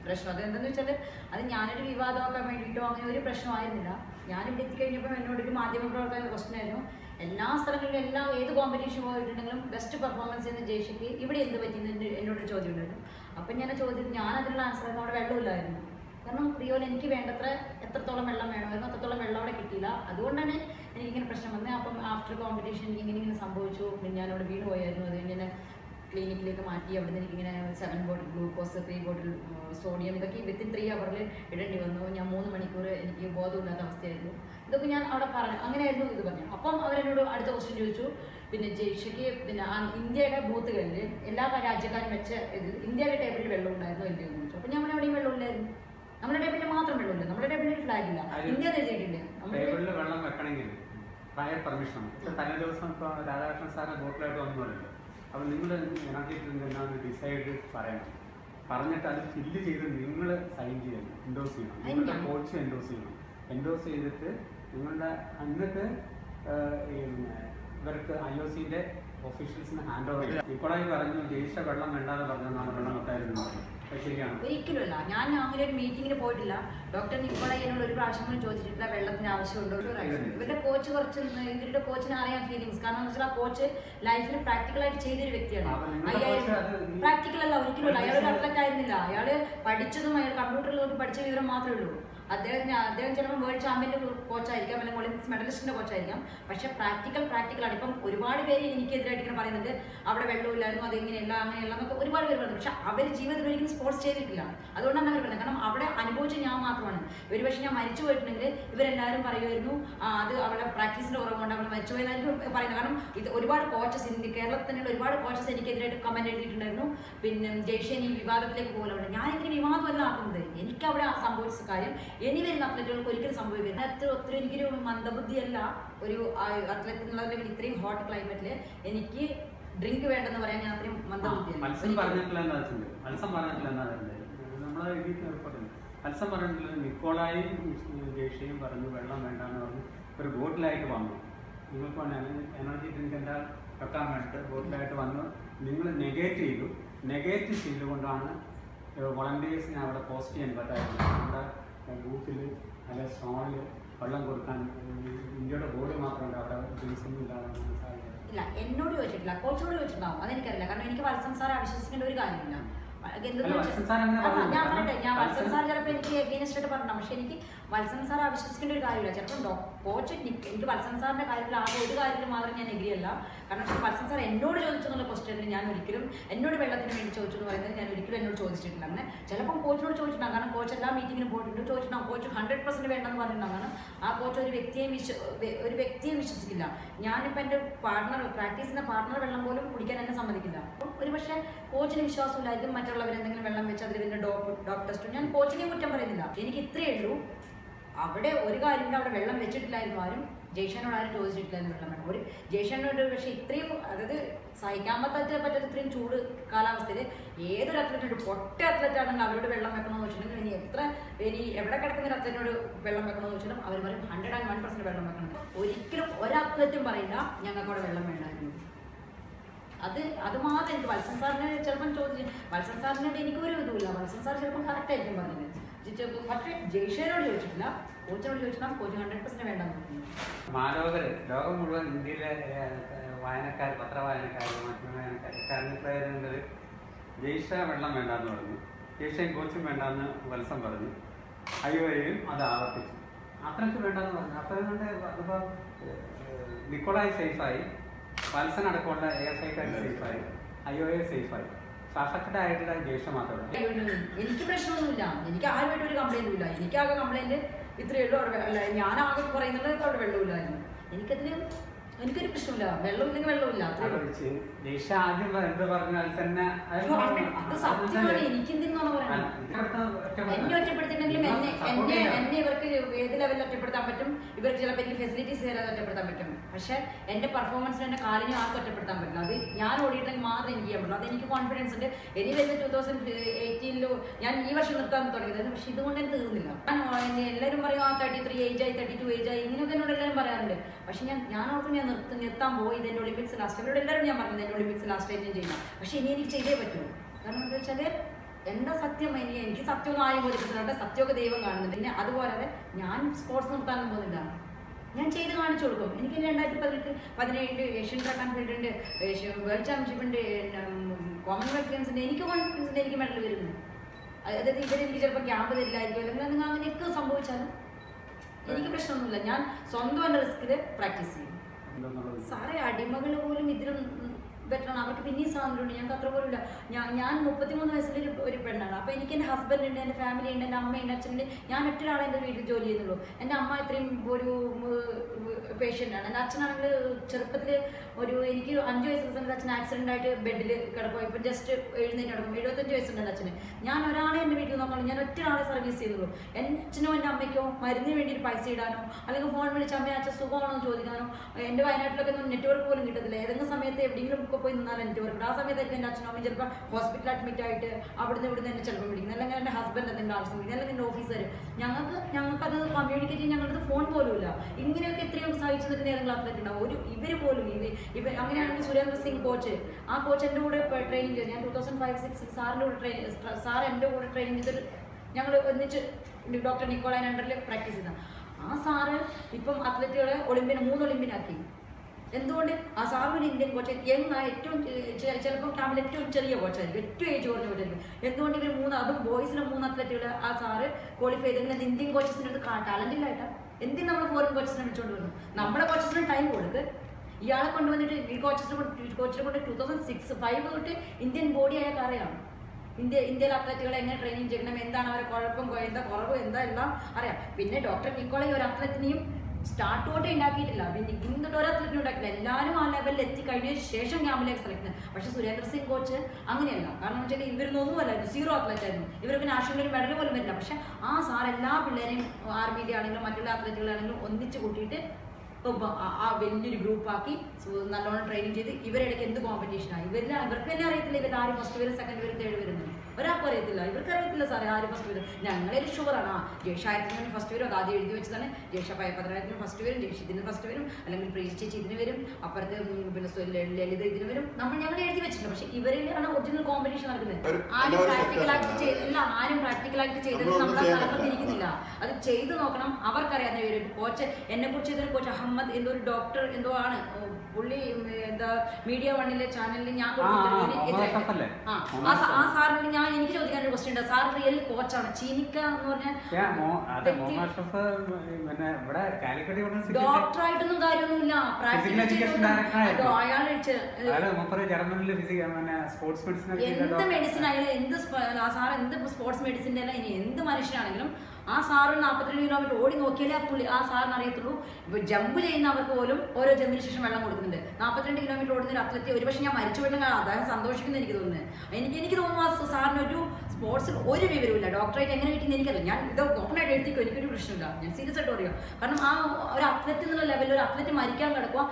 പ്രശ്നം. അതെന്താന്ന് വെച്ചാൽ അത് ഞാനൊരു വിവാദമാക്കാൻ വേണ്ടിയിട്ടോ അങ്ങനെ ഒരു പ്രശ്നമായിരുന്നില്ല. ഞാനിവിടെ എത്തിക്കഴിഞ്ഞപ്പോൾ എന്നോടൊരു മാധ്യമ പ്രവർത്തകരുടെ ക്വസ്റ്റൻ ആയിരുന്നു. എല്ലാ സ്ഥലങ്ങളിലും എല്ലാം ഏത് കോമ്പറ്റീഷൻ പോയിട്ടുണ്ടെങ്കിലും ബെസ്റ്റ് പെർഫോമൻസ് ചെയ്യുന്ന ജയിഷയ്ക്ക് ഇവിടെ എന്ത് പറ്റിയെന്ന് എന്നോട് ചോദ്യം ഉണ്ടായിരുന്നു. അപ്പം ഞാൻ ചോദ്യം ഞാൻ അതിനുള്ള ആൻസർ അവിടെ വെള്ളമില്ലായിരുന്നു. കാരണം റിയോയിൽ എനിക്ക് വേണ്ടത്ര എത്രത്തോളം വെള്ളം വേണമായിരുന്നു അത്രത്തോളം വെള്ളം അവിടെ കിട്ടിയില്ല. അതുകൊണ്ടാണ് എനിക്കിങ്ങനെ പ്രശ്നം വന്നത്. അപ്പം ആഫ്റ്റർ കോമ്പറ്റീഷൻ ഇങ്ങനെ ഇങ്ങനെ സംഭവിച്ചു. പിന്നെ ഞാൻ അവിടെ വീണ് പോയായിരുന്നു. അത് കഴിഞ്ഞ് ക്ലിനിക്കിലേക്ക് മാറ്റി അവിടെ നിന്ന് എനിക്കിങ്ങനെ seven bottle glucose three bottle sodium ഇതൊക്കെ വിത്തിൻ ത്രീ അവറിൽ ഇടേണ്ടി വന്നു. ഞാൻ മൂന്ന് മണിക്കൂർ എനിക്ക് ബോധമില്ലാത്ത അവസ്ഥയായിരുന്നു. ഇതൊക്കെ ഞാൻ അവിടെ പറഞ്ഞു. അങ്ങനെയായിരുന്നു ഇത് പറഞ്ഞു അപ്പം അവരെന്നോട് അടുത്ത ക്വസ്റ്റ്യൻ ചോദിച്ചു. പിന്നെ ജയ്ഷയ്ക്ക് പിന്നെ ആ ഇന്ത്യയുടെ ബൂത്തുകളിൽ എല്ലാ രാജ്യക്കാരും വെച്ച ഇത് ഇന്ത്യയുടെ ടേബിളിൽ വെള്ളം ഉണ്ടായിരുന്നു എന്ന് ചോദിച്ചു. അപ്പം ഞാൻ എവിടെയും വെള്ളം ഇല്ലായിരുന്നു. നമ്മുടെ ടേബിളിൽ മാത്രം വെള്ളമില്ല നമ്മുടെ ടേബിളിൽ ഒരു ഫ്ലാഗ് ഇല്ല? ഇന്ത്യ എഴുതിയിട്ടില്ല? വെള്ളം വെക്കണമെങ്കിൽ പ്രയർ പെർമിഷൻ ഇപ്പൊ തലേ ദിവസം ഇപ്പോൾ രാധാകൃഷ്ണൻ സാറിന് ബോട്ടിലായിട്ട് വന്നു പറയല്ലോ അപ്പോൾ നിങ്ങൾ ഇറക്കിയിട്ടുണ്ട് എന്നാണ് ഡിസൈഡ് പറയണം. പറഞ്ഞിട്ട് അത് ഫില്ല് ചെയ്ത് നിങ്ങൾ സൈൻ ചെയ്യണം എൻഡോസ് ചെയ്യണം. നിങ്ങളുടെ കോച്ച് എൻഡോസ് ചെയ്യണം. എൻഡോസ് ചെയ്തിട്ട് നിങ്ങളുടെ എന്നിട്ട് ഉം, ഇവർക്ക് ഐ ഒ സിന്റെ ഒഫീഷ്യൽസിന് ഹാൻഡ് ഓവർ ചെയ്യും ഇപ്പോഴായി പറഞ്ഞു ജയിച്ച വെള്ളം വേണ്ടാതെ പറഞ്ഞാണ് വെള്ളം കൊട്ടായിരുന്നു ഒരിക്കലുമല്ല. ഞാൻ അങ്ങനെ ഒരു മീറ്റിങ്ങിന് പോയിട്ടില്ല. ഡോക്ടർ നിക്കോളായി എന്നോട് ഒരു പ്രാവശ്യം പോലും ചോദിച്ചിട്ടില്ല വെള്ളത്തിന് ആവശ്യമുണ്ടോ. ഇവരുടെ കോച്ച് കുറച്ച് ഇവരുടെ കോച്ചിന് അറിയാം ഫീലിങ്സ് കാരണം എന്ന് വെച്ചാൽ ആ കോച്ച് ലൈഫിൽ പ്രാക്ടിക്കലായിട്ട് ചെയ്തൊരു വ്യക്തിയാണ്. അയ്യായിരം അല്ല ഒരിക്കലും അയാൾ ഒരു അത്ലറ്റ് ആയിരുന്നില്ല. അയാൾ പഠിച്ചതും അയാൾ കമ്പ്യൂട്ടറിൽ നോക്കി പഠിച്ച വിവരം മാത്രമേ ഉള്ളൂ. അദ്ദേഹത്തിന് അദ്ദേഹം ചിലപ്പോൾ വേൾഡ് ചാമ്പ്യന്റെ കോച്ചായിരിക്കാം അല്ലെങ്കിൽ ഒളിമ്പിക്സ് മെഡലിസ്റ്റിന്റെ കോച്ചായിരിക്കാം. പക്ഷേ പ്രാക്ടിക്കൽ പ്രാക്ടിക്കലാണ്. ഇപ്പം ഒരുപാട് പേര് എനിക്കെതിരായിട്ട് ഇങ്ങനെ പറയുന്നുണ്ട് അവിടെ വെള്ളമില്ലായിരുന്നു അതെങ്ങനെയല്ല അങ്ങനെയല്ല എന്നൊക്കെ ഒരുപാട് പേര് പറയുന്നു പക്ഷേ അവർ ജീവിതത്തിൽ ഒരിക്കലും സ്പോർട്സ് ചെയ്തിട്ടില്ല. അതുകൊണ്ടാണ് അങ്ങനെ പറയുന്നത്. കാരണം അവിടെ അനുഭവിച്ച ഞാൻ മാത്രമാണ്. ഒരു പക്ഷേ ഞാൻ മരിച്ചു പോയിട്ടുണ്ടെങ്കിൽ ഇവരെല്ലാവരും പറയുമായിരുന്നു "ആ, അത് അവളെ പ്രാക്ടീസിന്റെ കുറവുകൊണ്ട് അവൾ മരിച്ചു പോയെന്നായിരിക്കും പറയുന്നത്. കാരണം ഇത് ഒരുപാട് കോച്ചസ് ഇന്ത്യ കേരളത്തിൽ തന്നെയുള്ള ഒരുപാട് കോച്ചസ് എനിക്കെതിരായിട്ട് കമന്റ് എഴുതിയിട്ടുണ്ടായിരുന്നു. പിന്നെ ജയ്ഷൻ ഈ വിവാദത്തിലേക്ക് പോകലുണ്ട് എനിക്ക് വിവാദമല്ല ആക്കുന്നത്. എനിക്കവിടെ സംഭവിച്ച കാര്യം ഇനി വരുന്ന അത്ലറ്റുകൾക്ക് ഒരിക്കലും സംഭവിക്കില്ല അത്ര ഒത്തിരി എനിക്കൊരു മന്ദബുദ്ധിയല്ല. ഒരു അത്ലറ്റ് എന്നുള്ള ലെവലിൽ ഇത്രയും ഹോട്ട് ക്ലൈമറ്റിൽ എനിക്ക് ഡ്രിങ്ക് വേണ്ടെന്ന് പറയാൻ ഞാൻ അത്രയും മന്ദബുദ്ധിയാണ് മത്സ്യം പറഞ്ഞിട്ടില്ല നിക്കോളായും ജേഷയും പറഞ്ഞു വെള്ളം വേണ്ടാന്ന് പറഞ്ഞു ഒരു ബോട്ടിലായിട്ട് വന്നു. നിങ്ങൾക്ക് എനർജി ഡ്രിങ്ക് എന്താ വെക്കാൻ വേണ്ടിയിട്ട് ബോട്ടിലായിട്ട് വന്നു. നിങ്ങൾ നെഗേറ്റ് ചെയ്തു. നെഗേറ്റ് ചെയ്തുകൊണ്ടാണ് വളണ്ടിയേഴ്സിനെ അവിടെ പോസ്റ്റ് ചെയ്യാൻ പറ്റാറുണ്ട് നമ്മുടെ ബൂത്തിൽ അല്ലെ സ്റ്റോണിൽ വെള്ളം കൊടുക്കാൻ ഇന്ത്യയുടെ ബോർഡ് മാത്രമുണ്ട് അവിടെ ഡ്രിങ്ക്സ് ഇല്ലാതെ ഇല്ല എന്നോട് ചോദിച്ചിട്ടില്ല. കോച്ചോട് ചോദിച്ചിട്ടുണ്ടാവും. അതെനിക്കറിയില്ല. കാരണം എനിക്ക് വത്സം സാർ അവിശ്വസിക്കേണ്ട ഒരു കാര്യമില്ല. ഞാൻ പറയട്ടെ. ഞാൻ വത്സൻ- സാർ ചിലപ്പോൾ എനിക്ക് എഗെയിൻസ്റ്റ് ആയിട്ട് പറഞ്ഞിട്ടുണ്ടാവും പക്ഷെ എനിക്ക് വത്സം സാർ അവിശ്വസിക്കേണ്ട ഒരു കാര്യമില്ല. ചിലപ്പോൾ ഡോ കോച്ച് എനിക്ക് വത്സൻ സാറിന്റെ കാര്യത്തിൽ ആ ഒരു കാര്യത്തിൽ മാത്രം ഞാൻ എഗ്രി അല്ല. കാരണം പക്ഷേ വത്സൻ സാർ എന്നോട് ചോദിച്ചെന്നുള്ള ക്വസ്റ്റ്യനിൽ ഞാൻ ഒരിക്കലും എന്നോട് വെള്ളത്തിന് വേണ്ടി ചോദിച്ചു എന്ന് പറയുന്നത് ഞാൻ ഒരിക്കലും എന്നോട് ചോദിച്ചിട്ടില്ല. അങ്ങനെ ചിലപ്പോൾ കോച്ചിനോട് ചോദിച്ചിട്ടുണ്ടാകും കാരണം കോച്ച് എല്ലാ മീറ്റിങ്ങിനും പോയിട്ടുണ്ട്. ചോദിച്ചിട്ടുണ്ടാകും കോച്ച് ഹൺഡ്രഡ് പെർസെന്റ് വേണ്ടെന്ന് പറഞ്ഞിട്ടുണ്ടാകും ആ കോച്ച് ഒരു വ്യക്തിയെ വിശ്വ ഒരു വ്യക്തിയെ വിശ്വസിക്കില്ല. ഞാനിപ്പോൾ എന്റെ പാർട്ണർ പ്രാക്ടീസ് ചെയ്യുന്ന പാർട്ണർ വെള്ളം പോലും കുടിക്കാൻ എന്നെ സമ്മതിക്കില്ല. അപ്പം ഒരു പക്ഷേ കോച്ചിന് വിശ്വാസമില്ലായിരിക്കും മറ്റുള്ളവർ എന്തെങ്കിലും വെള്ളം വെച്ച് അതിൽ പിന്നെ ഡോക്ടർ ഡോക്ടർ ഞാൻ കോച്ചിനെ കുറ്റം പറയുന്നില്ല. എനിക്ക് ഇത്രയേ ഉള്ളൂ. അവിടെ ഒരു കാര്യം അവിടെ വെള്ളം വെച്ചിട്ടില്ലായിരുന്നു ആരും. ജയ്ഷനോട് ആരും ചോദിച്ചിട്ടില്ലായിരുന്നു വെള്ളം വേണം. ഒരു ജയ്ഷനോട് പക്ഷേ ഇത്രയും അതായത് സഹിക്കാൻ പറ്റാത്ത പറ്റാത്ത ഇത്രയും ചൂട് കാലാവസ്ഥയിൽ ഏതൊരു അത്ലറ്റിനോട് പൊട്ട അത്ലറ്റ് ആണെങ്കിൽ അവരോട് വെള്ളം വെക്കണമെന്ന് വെച്ചിട്ടുണ്ടെങ്കിൽ ഇനി എത്ര ഇനി എവിടെ കിടക്കുന്ന ഒരു അത്ലറ്റിനോട് വെള്ളം വെക്കണമെന്ന് വെച്ചാലും അവർ പറയും ഹൺഡ്രഡ് ആൻഡ് വൺ പെർസെന്റ് വെള്ളം വെക്കണം. ഒരിക്കലും ഒരു അത്ലറ്റും പറയില്ല ഞങ്ങൾക്ക് അവിടെ വെള്ളം വേണ്ടായിരുന്നു. അത് അത് മാത്രം എനിക്ക് വത്സൻ സാറിനെ ചിലപ്പം ചോദിച്ചു വത്സൻ സാറിനോട് എനിക്കൊരു ഇതുമില്ല. വത്സൻ സാർ ചിലപ്പം കറക്റ്റായിരിക്കും പറഞ്ഞത്. പറഞ്ഞു മാലോകര് ലോകം മുഴുവൻ ഇന്ത്യയിലെ ഏഹ്, വായനക്കാർ മാധ്യമ വായനക്കാർ അഭിപ്രായങ്ങൾ ജയ്ഷ വെള്ളം വേണ്ടാന്ന് പറഞ്ഞു. ജയ്ഷയും കോച്ചും വേണ്ടാന്ന് വത്സം പറഞ്ഞു. അയ്യോയും അത് ആവർത്തിച്ചു. അത്രയ്ക്ക് വേണ്ടെന്ന് പറഞ്ഞു. അപ്പോൾ അതുകൊണ്ട് അതിപ്പോൾ നിക്കോളായി സേഫായി വത്സൻ അടക്കമുള്ള എ എസ് ഐക്കാർ സേഫായി അയ്യോയെ സേഫായി മാത്രമേ എനിക്ക് പ്രശ്നമൊന്നുമില്ല. എനിക്ക് ആരുമായിട്ട് ഒരു കംപ്ലൈന്റും ഇല്ല. എനിക്കാകെ കംപ്ലൈന്റ് ഇത്രയേ ഉള്ളൂ അവിടെ ഞാൻ ആകെ പറയുന്നത് അവിടെ വെള്ളമില്ലായിരുന്നു എനിക്കതിന് എനിക്കൊരു പ്രശ്നമില്ല. വെള്ളമില്ലെങ്കിൽ വെള്ളമില്ല. ജയ്ഷ ആദ്യം എന്ത് പറഞ്ഞാൽ തന്നെ അത് സത്യമാണ്. എനിക്കെന്തിനാണ് പറയുന്നത് എന്നെ ഒറ്റപ്പെടുത്തിണ്ടെങ്കിലും എന്നെ എന്നെ എന്നെ ഇവർക്ക് ഏത് ലെവലിൽ ഒറ്റപ്പെടുത്താൻ പറ്റും? ഇവർക്ക് ചിലപ്പോൾ എനിക്ക് ഫെസിലിറ്റീസ് തരാതെ ഒറ്റപ്പെടുത്താൻ പറ്റും. പക്ഷെ എന്റെ പെർഫോമൻസിന് എന്റെ കാലിന് ആർക്കും ഒറ്റപ്പെടുത്താൻ പറ്റില്ല. അത് ഞാൻ ഓടിയിട്ടെങ്കിൽ മാത്രമേ എനിക്ക് ചെയ്യാൻ പറ്റുള്ളൂ. അത് എനിക്ക് കോൺഫിഡൻസ് ഉണ്ട്. ഇനി വരുന്ന ടൂ തൗസൻഡ് എയ്റ്റീനിലോ ഞാൻ ഈ വർഷം നിർത്താൻ തുടങ്ങിയത്. പക്ഷെ ഇതുകൊണ്ട് എനിക്ക് തീർന്നില്ല. ഞാൻ എല്ലാവരും പറയും ആ തേർട്ടി ത്രീ ഏജ് ആയി തേർട്ടി ടു ഏജ് ആയി. ഇങ്ങനെയൊക്കെ എന്നോട് എല്ലാവരും പറയാറുണ്ട്. പക്ഷെ ഞാൻ ഞാൻ ഓർക്കും ഞാൻ നിർത്തി നിർത്താൻ പോയി ഇതെന്റെ ഒളിമ്പിക്സ് ലാസ്റ്റ് ഇവരോട് എല്ലാവരും ഞാൻ പറഞ്ഞു എന്റെ ഒളിമ്പിക്സ് ലാസ്റ്റ് ടൈം ഞാൻ ചെയ്യണം. പക്ഷേ ഇനി എനിക്ക് ചെയ്തേ പറ്റുമോ കാരണം എന്താ വെച്ചാൽ എന്താ സത്യം? എനിക്ക് എനിക്ക് സത്യമൊന്നും ആയി ബോധിപ്പിക്കുന്നുണ്ട് സത്യമൊക്കെ ദൈവം കാണുന്നുണ്ട്. പിന്നെ അതുപോലെ ഞാൻ സ്പോർട്സ് നിർത്താനൊന്നും പോകുന്നില്ല. ഞാൻ ചെയ്ത് കാണിച്ചു കൊടുക്കും. എനിക്ക് രണ്ടായിരത്തി പതിനെട്ട് പതിനേഴ് ഏഷ്യൻ ട്രാക്ക് ആൻഡ് ഫീൽഡ് ഉണ്ട് ഏഷ്യൻ വേൾഡ് ചാമ്പ്യൻഷിപ്പ് ഉണ്ട് കോമൺവെൽത്ത് ഗെയിംസ് ഉണ്ട്. എനിക്ക് കോൺഫിഡൻസ് ഉണ്ട് എനിക്ക് മെഡൽ വരുന്നു അതായത് ഇവരെനിക്ക് ചിലപ്പോൾ ക്യാമ്പ് തരില്ലായിരിക്കും അല്ലെങ്കിൽ നിങ്ങൾ അങ്ങനെയൊക്കെ സംഭവിച്ചാലും എനിക്ക് പ്രശ്നമൊന്നുമില്ല. ഞാൻ സ്വന്തം എന്റെ റിസ്കിൽ പ്രാക്ടീസ് ചെയ്യും. സാറേ അടിമകൾ പോലും ഇതിലും ബെറ്ററാണ് അവർക്ക് പിന്നെയും സ്വാതന്ത്ര്യമുണ്ട്. ഞങ്ങൾക്ക് അത്ര പോലും ഇല്ല ഞാൻ ഞാൻ മുപ്പത്തിമൂന്ന് വയസ്സിലൊരു ഒരു പെണ്ണാണ്. അപ്പോൾ എനിക്ക് എന്റെ ഹസ്ബൻഡ് ഉണ്ട് എന്റെ ഫാമിലി ഉണ്ട് എന്റെ അമ്മയുണ്ട് അച്ഛനുണ്ട്. ഞാൻ ഒറ്റ ഒരാളെ എന്റെ വീട്ടിൽ ജോലി ചെയ്യുന്നുള്ളൂ. എന്റെ അമ്മ ഇത്രയും ഒരു പേഷ്യന്റ് ആണ്. എന്റെ അച്ഛനാണെങ്കിൽ ചെറുപ്പത്തിൽ ഒരു എനിക്ക് അഞ്ച് വയസ്സുള്ള സമയത്ത് അച്ഛൻ ആക്സിഡന്റ് ആയിട്ട് ബെഡിൽ കിടക്കും ഇപ്പം ജസ്റ്റ് എഴുന്നേറ്റ് കിടക്കും എഴുപത്തഞ്ച് വയസ്സുണ്ട് എന്റെ അച്ഛന്. ഞാൻ ഒരാളെ എന്റെ വീട്ടിൽ നോക്കണം ഞാൻ ഒറ്റ ആളെ സർവീസ് ചെയ്തുള്ളൂ. എന്റെ അച്ഛനോ എന്റെ അമ്മയ്ക്കോ മരുന്നിന് വേണ്ടി പൈസ ഇടാനോ അല്ലെങ്കിൽ ഫോൺ വിളിച്ച് അമ്മയെ അച്ഛൻ സുഖമാണോ ചോദിക്കാനോ എന്റെ വയനാട്ടിലൊക്കെ ഒന്നും നെറ്റ്വർക്ക് പോലും കിട്ടത്തില്ല. ഏതെങ്കിലും സമയത്ത് എവിടെയെങ്കിലും ഒക്കെ പോയി നിന്നാൽ നെറ്റ്വർക്ക് വർക്ക് ആ സമയത്തായിരിക്കും എന്റെ അച്ഛനും അമ്മയും ചിലപ്പോൾ ഹോസ്പിറ്റലിൽ അഡ്മിറ്റ് ആയിട്ട് അവിടുന്ന് ഇവിടുന്ന് എന്നെ ചിലപ്പോൾ വിളിക്കുന്നത്. അല്ലെങ്കിൽ എന്റെ ഹസ്ബൻഡ് എന്തെങ്കിലും ആവശ്യം അല്ലെങ്കിൽ എന്റെ ഓഫീസർ ഞങ്ങൾക്ക് ഞങ്ങൾക്കത് കമ്മ്യൂണിക്കേറ്റ് ചെയ്യാൻ ഞങ്ങളുടെ ഫോൺ പോലും ഇല്ല ഇങ്ങനെയൊക്കെ എത്രയും സഹിച്ചു നിൽക്കുന്ന ഏതെങ്കിലും അത്ലറ്റ് ഉണ്ടാവും. ഒരു ഇവർ പോലും ഇവർ ഇവർ അങ്ങനെയാണെങ്കിൽ സുരേന്ദ്ര സിംഗ് കോച്ച് ആ കോച്ച് എന്റെ കൂടെ ട്രെയിനിങ് ചെയ്തു. ഞാൻ ടൂ തൗസൻഡ് ഫൈവ് സിക്സ് സാറിന്റെ കൂടെ ട്രെയിൻ സാർ എന്റെ കൂടെ ട്രെയിനിങ് ചെയ്തൊരു ഞങ്ങൾ ഒന്നിച്ച് ഡോക്ടർ നിക്കോളൈൻ അണ്ടറിൽ പ്രാക്ടീസ് ചെയ്ത. ആ സാറ് ഇപ്പം അത്ലറ്റുകളെ ഒളിമ്പ്യൻ മൂന്ന് ഒളിമ്പ്യനാക്കി. എന്തുകൊണ്ട്? ആ സാറിന് ഇന്ത്യൻ കോച്ച് യങ് ഏറ്റവും ചിലപ്പോൾ ക്യാമ്പിൽ ഏറ്റവും ചെറിയ കോച്ചായിരിക്കും ഏറ്റവും ഏജ് കുറഞ്ഞ കോച്ചായിരിക്കും എന്തുകൊണ്ട് ഇവർ മൂന്ന് അതും ബോയ്സിന് മൂന്ന് അത്ലറ്റുകൾ ആ സാറ് ക്വാളിഫൈ ചെയ്തെങ്കിൽ ഇന്ത്യൻ കോച്ചസിന്റെ അടുത്ത് ടാലന്റ് ഇല്ലായിട്ടാ എന്തിനും നമ്മൾ ഫോറിൻ കോച്ചസിനെ വിളിച്ചുകൊണ്ട് വരുന്നു നമ്മുടെ കോച്ചസിന് ടൈം കൊടുക്ക്. ഇയാളെ കൊണ്ടുവന്നിട്ട് ഈ കോച്ചസിനെ കോച്ചിനെ കൊണ്ട് ടൂ തൗസൻഡ് സിക്സ് ഫൈവ് തൊട്ട് ഇന്ത്യൻ ബോഡി ആയ അറിയാം ഇന്ത്യ ഇന്ത്യയിലെ അത്ലറ്റുകളെ എങ്ങനെ ട്രെയിനിങ് ചെയ്യണം? എന്താണ് അവരെ കുഴപ്പം എന്താ കുറവ് എന്താ എല്ലാം അറിയാം. പിന്നെ ഡോക്ടർ നിക്കോളി ഒരു അത്ലറ്റിനെയും സ്റ്റാർട്ട് തൊട്ടേ ഉണ്ടാക്കിയിട്ടില്ല പിന്നെ ഇന്നിട്ട് ഒരു അത്ലറ്റിനും ഉണ്ടാക്കില്ല എല്ലാവരും ആ ലെവലിൽ എത്തിക്കഴിഞ്ഞ ശേഷം ക്യാമ്പിലേക്ക് സെലക്ട് ചെയ്യുന്നത്. പക്ഷേ സുരേന്ദ്ര സിംഗ് കോച്ച് അങ്ങനെയല്ല. കാരണം വെച്ചാൽ ഇവരൊന്നുമല്ല സീറോ അത്ലറ്റ് ആയിരുന്നു. ഇവർക്ക് നാഷണൽ ഒരു മെഡൽ പോലും വരില്ല. പക്ഷേ ആ സാർ എല്ലാ പിള്ളേരെയും ആർമിയിലെ ആണെങ്കിലും മറ്റുള്ള അത്ലറ്റുകളാണെങ്കിലും ഒന്നിച്ച് കൂട്ടിയിട്ട് ആ- ആ വലിയൊരു ഗ്രൂപ്പാക്കി നല്ലോണം ട്രെയിനിങ് ചെയ്ത് ഇവരിടയ്ക്ക് എന്ത് കോമ്പറ്റീഷനാണ് ഇവരിൽ ഇവർക്ക് തന്നെ അറിയത്തില്ല ഇവർ ആര് ഫസ്റ്റ് വരും സെക്കൻഡ് വരും തേർഡ് വരുന്നത് ഒരാൾക്കും അറിയത്തില്ല. ഇവർക്ക് അറിയത്തില്ല സാറേ ആര് ഫസ്റ്റ് വരും. ഞങ്ങളൊരു ഷുവറാണ് ആ ജേഷ ആയിരത്തിന് ഫസ്റ്റ് വരും അത് ആദ്യം എഴുതി വെച്ചതാണ്. ജേഷ പതിനായിരത്തിന് ഫസ്റ്റ് വരും ജേഷ് ഇതിന് ഫസ്റ്റ് വരും അല്ലെങ്കിൽ പ്രീ ചേച്ചി ഇതിന് വരും അപ്പുറത്ത് പിന്നെ ലളിത ഇതിന് വരും. നമ്മൾ ഞങ്ങൾ എഴുതി വെച്ചിട്ടുണ്ട്. പക്ഷേ ഇവരിലാണ് ഒറിജിനൽ കോമ്പറ്റീഷൻ നടക്കുന്നത്. ആരും പ്രാക്ടിക്കൽ ആക്ട്. ചെയ്തില്ല ആരും പ്രാക്ടിക്കൽ ആക്ട് ചെയ്തിട്ട് നമ്മളെ തലപ്പത്തിരിക്കുന്നില്ല അത് ചെയ്തു നോക്കണം. അവർക്കറിയാതെ ഒരു കോച്ച് എന്നെ കുറിച്ച് ഇതൊരു കോച്ച് അഹമ്മദ് എന്തോ ഒരു ഡോക്ടർ എന്തോ ആണ്. പുള്ളി എന്താ മീഡിയ വണ്ണിലെ ചാനലിൽ ഞാൻ. ആ, സാറിന് ഞാൻ എനിക്ക് ചോദിക്കാൻ ഒരു ക്വസ്റ്റ്യൻ ഉണ്ട്. സാർ റിയൽ കോച്ചാണ് ചീനിക്ക എന്ന് പറഞ്ഞ ഡോക്ടറായിട്ടൊന്നും കാര്യമൊന്നുമില്ല. എന്ത് മെഡിസിൻ ആയാലും എന്ത് സാർ എന്ത് സ്പോർട്സ് മെഡിസിന്റെ അല്ല ഇനി എന്ത് മനുഷ്യനാണെങ്കിലും ആ സാറ് നാൽപ്പത്തിരണ്ട് കിലോമീറ്റർ ഓടി നോക്കിയാലേ ആ പുള്ളി ആ സാറിന് അറിയത്തുള്ളൂ. ഇപ്പൊ ജമ്പ് ചെയ്യുന്നവർക്ക് പോലും ഓരോ ജമ്പിന് ശേഷം വെള്ളം കൊടുക്കുന്നുണ്ട്. നാൽപ്പത്തിരണ്ട് കിലോമീറ്റർ ഓടുന്ന ഒരു അത്ലറ്റ് ഒരു പക്ഷേ ഞാൻ മരിച്ചു വീട്ടിൽ അദ്ദേഹം സന്തോഷിക്കുന്നു എനിക്ക് തോന്നുന്നത് എനിക്ക് എനിക്ക് തോന്നുന്നു ആ സാറിന് ഒരു സ്പോർട്സിൽ ഒരു വിവരമില്ല ഡോക്ടറേറ്റ് എങ്ങനെ കിട്ടിയെന്ന് എനിക്കറിയില്ല. ഞാൻ ഇത് ഓപ്പണായിട്ട് എഴുതിക്കും? എനിക്കൊരു പ്രശ്നമില്ല ഞാൻ സീരിയസ് ആയിട്ട് പറയാം. കാരണം ആ ഒരു അത്ലറ്റ് എന്നുള്ള ലെവലിൽ ഒരു അത്ലറ്റ് മരിക്കാൻ കിടക്കുക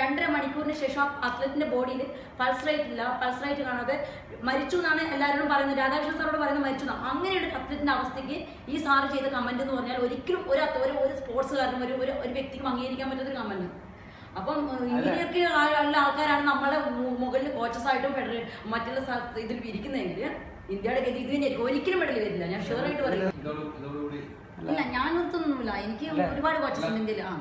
രണ്ടര മണിക്കൂറിന് ശേഷം ആ അത്ലറ്റിന്റെ ബോഡിയിൽ പൾസ് റേറ്റ് ഇല്ല. പൾസ് റേറ്റ് കാണാതെ മരിച്ചു എന്നാണ് എല്ലാവരും പറയുന്നത്. രാധാകൃഷ്ണൻ സാറോട് പറയുന്നത് മരിച്ചു എന്നാണ് അങ്ങനെ ഒരു അത്ലറ്റിന്റെ അവസ്ഥയ്ക്ക് ഈ സാറ് ചെയ്ത കമന്റ് എന്ന് പറഞ്ഞാൽ ഒരിക്കലും ഒരു ഒരു ഒരു സ്പോർട്സുകാരനും ഒരു ഒരു ഒരു വ്യക്തിക്കും അംഗീകരിക്കാൻ പറ്റാത്തൊരു കമന്റ് അപ്പം ഇങ്ങനെയൊക്കെ ഉള്ള ആൾക്കാരാണ് നമ്മളെ മുകളിൽ കോച്ചസ് ആയിട്ടും ഫെഡറേ മറ്റുള്ള സ്ഥലത്ത് ഇതിൽ ഇരിക്കുന്നതെങ്കിൽ ഇന്ത്യയുടെ ഗതി ഇത് തന്നെയായിരിക്കും. ഒരിക്കലും മെഡൽ വരില്ല. ഞാൻ ഷുവർ ആയിട്ട് പറയും. ഇതോട് ഇതോടുകൂടി ഇല്ല ഞാൻ നിർത്തുന്നില്ല എനിക്ക്. ഒരുപാട് കോച്ചസ് ഉണ്ട് ഇന്ത്യയിൽ ആ.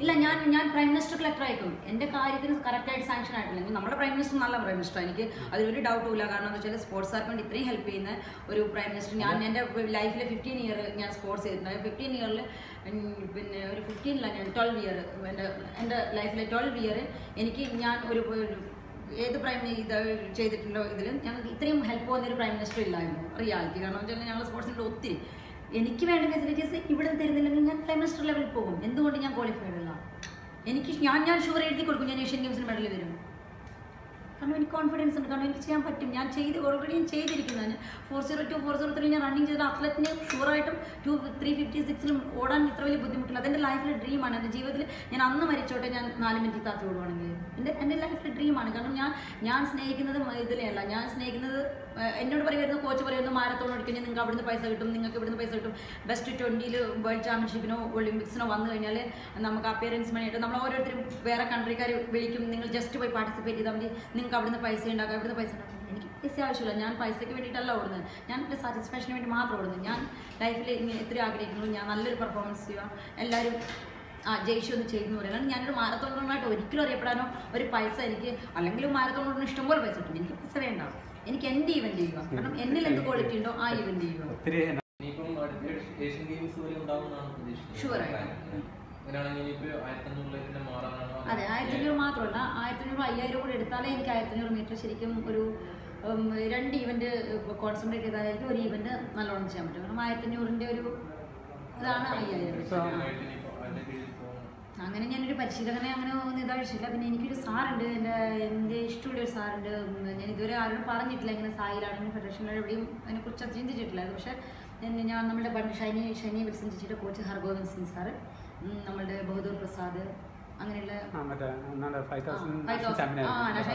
ഇല്ല ഞാൻ ഞാൻ പ്രൈം മിനിസ്റ്റർ കളക്ടർ ആയിട്ടും എന്റെ കാര്യത്തിന് കറക്റ്റായിട്ട് സാങ്ഷൻ ആയിട്ടില്ല. നമ്മുടെ പ്രൈം മിനിസ്റ്റർ നല്ല പ്രൈം മിനിസ്റ്റർ എനിക്ക് അതിലൊരു ഡൗട്ടും ഇല്ല. കാരണം എന്താ വെച്ചാൽ സ്പോർട്സുകാർക്ക് വേണ്ടി ഇത്രയും ഹെൽപ്പ് ചെയ്യുന്ന ഒരു പ്രൈം മിനിസ്റ്റർ ഞാൻ എന്റെ ലൈഫിലെ ഫിഫ്റ്റീൻ ഇയർ ഞാൻ സ്പോർട്സ് ചെയ്തിട്ടുണ്ട്. ഫിഫ്റ്റീൻ ഇയറിൽ പിന്നെ ഒരു ഫിഫ്റ്റീനില്ല ഞാൻ ട്വൽവ് ഇയർ എന്റെ എന്റെ ലൈഫിലെ ട്വൽവ് ഇയർ എനിക്ക് ഞാൻ ഒരു ഒരു ഏത് പ്രൈം ഇത് ചെയ്തിട്ടുണ്ടോ ഇതിലും ഞങ്ങൾക്ക് ഇത്രയും ഹെൽപ്പ് പോകുന്ന ഒരു പ്രൈം മിനിസ്റ്റർ ഇല്ലായിരുന്നു. റിയാലിറ്റി. കാരണം വെച്ചാൽ ഞങ്ങൾ സ്പോർട്സിന്റെ ഒത്തിരി എനിക്ക് വേണ്ട ഫെസിലിറ്റീസ് ഇവിടെ തരുന്നില്ലെങ്കിൽ ഞാൻ പ്രൈം മിനിസ്റ്റർ ലെവലിൽ പോകും. എന്തുകൊണ്ട് ഞാൻ ക്വാളിഫൈഡ് അല്ല? എനിക്ക് ഞാൻ ഞാൻ ഷുവർ എഴുതി കൊടുക്കും ഞാൻ ഏഷ്യൻ ഗെയിംസിന് മെഡൽ വരും കാരണം എനിക്ക് കോൺഫിഡൻസ് ഉണ്ട്. കാരണം എനിക്ക് ചെയ്യാൻ പറ്റും. ഞാൻ ചെയ്ത് ഓൾറെഡി ഞാൻ ചെയ്തിരിക്കുന്നതാണ്. Four zero two four zero three ഞാൻ റണ്ണിങ് ചെയ്ത അത്ലറ്റിന് ഷുവറായിട്ടും ടു ത്രീ ഫിഫ്റ്റി സിക്സിലും ഓടാൻ ഇത്ര വലിയ ബുദ്ധിമുട്ടില്ല. അതെന്റെ ലൈഫിലെ ഡ്രീമാണ് എന്റെ ജീവിതത്തിൽ ഞാൻ അന്ന് മരിച്ചോട്ടെ ഞാൻ നാല് മിനിറ്റ് താത്തി ഓടുവാണെങ്കിൽ. എന്റെ എന്റെ ലൈഫിലെ ഡ്രീമാണ് കാരണം ഞാൻ ഞാൻ സ്നേഹിക്കുന്നത് ഇതിലെയല്ല ഞാൻ സ്നേഹിക്കുന്നത് എന്നോട് പറയുമായിരുന്നു കോച്ച് പറയുന്നു മാരത്തോൺ ഓടിക്കഴിഞ്ഞാൽ നിങ്ങൾക്ക് അവിടുന്ന് പൈസ കിട്ടും നിങ്ങൾക്ക് ഇവിടുന്ന് പൈസ കിട്ടും. ബെസ്റ്റ് ട്വന്റിയിൽ വേൾഡ് ചാമ്പ്യൻഷിപ്പിനോ ഒളിമ്പിക്സിനോ വന്നു കഴിഞ്ഞാൽ നമുക്ക് അപ്പിയറൻസ് മണിയായിട്ട് നമ്മൾ ഓരോരുത്തരും വേറെ കൺട്രിക്കാർ വിളിക്കും നിങ്ങൾ ജസ്റ്റ് പോയി പാർട്ടിസിപ്പേറ്റ് ചെയ്താൽ മതി നിങ്ങൾക്ക് അവിടുന്ന് പൈസ ഉണ്ടാക്കാം ഇവിടുന്ന് പൈസ ഉണ്ടാക്കാം. എനിക്ക് പൈസ ആവശ്യമില്ല ഞാൻ പൈസയ്ക്ക് വേണ്ടിയിട്ടല്ല ഓടുന്നത്. ഞാൻ എന്റെ സാറ്റിസ്ഫാക്ഷന് വേണ്ടി മാത്രം ഓടുന്നത്. ഞാൻ ലൈഫിൽ ഇങ്ങനെ എത്ര ആഗ്രഹിക്കുന്നു ഞാൻ നല്ലൊരു പെർഫോമൻസ് ചെയ്യുക എല്ലാവരും ആ ജയിച്ചു ഒന്ന് ചെയ്തെന്ന് പറയുന്നത് ഞാനൊരു മാരത്തോൺ ഒരിക്കലും അറിയപ്പെടാനോ ഒരു പൈസ എനിക്ക് അല്ലെങ്കിൽ മാരത്തോൺ ഇഷ്ടംപോലെ പൈസ കിട്ടും. എനിക്ക് പൈസ വേണ്ട. എനിക്ക് എന്റെ ഇവന്റ് ചെയ്യുക. കാരണം എന്നിൽ എന്ത് ക്വാളിറ്റി ഉണ്ടോ ആ ഇവന്റ് ചെയ്യുക. ആയിട്ടും. അതെ ആയിരത്തി അഞ്ഞൂറ് മാത്രമല്ല ആയിരത്തി അഞ്ഞൂറ് അയ്യായിരം കൂടെ എടുത്താലേ എനിക്ക് ആയിരത്തി അഞ്ഞൂറ് മീറ്റർ ശരിക്കും ഒരു രണ്ട് ഇവന്റ് കോൺസെൻട്രേറ്റ് ചെയ്താലായിരിക്കും ഒരു ഇവന്റ് നല്ലോണം ചെയ്യാൻ പറ്റും. കാരണം ആയിരത്തി അഞ്ഞൂറിന്റെ ഒരു ഇതാണ് അയ്യായിരം. അങ്ങനെ ഞാനൊരു പരിശീലകനെ അങ്ങനെ ഒന്നും ഇതായിട്ടില്ല. പിന്നെ എനിക്കൊരു സാറുണ്ട്. എന്റെ എന്റെ ഇഷ്ടമുള്ള ഒരു സാറുണ്ട് ഞാൻ ഇതുവരെ ആരോടും പറഞ്ഞിട്ടില്ല ഇങ്ങനെ സായിലാണെങ്കിലും ഫെഡറേഷനിൽ എവിടെയും അതിനെക്കുറിച്ച് ചിന്തിച്ചിട്ടില്ലായിരുന്നു. പക്ഷേ ഞാൻ ഞാൻ നമ്മുടെ പണ്ട് ഷൈനി ഷൈനി വിൽസൺ ചേച്ചിയുടെ കോച്ച് ഹർഗോവിന്ദ് സിംഗ് സാറ് നമ്മുടെ നമ്മളുടെ ബഹദൂർ പ്രസാദ് അങ്ങനെയുള്ള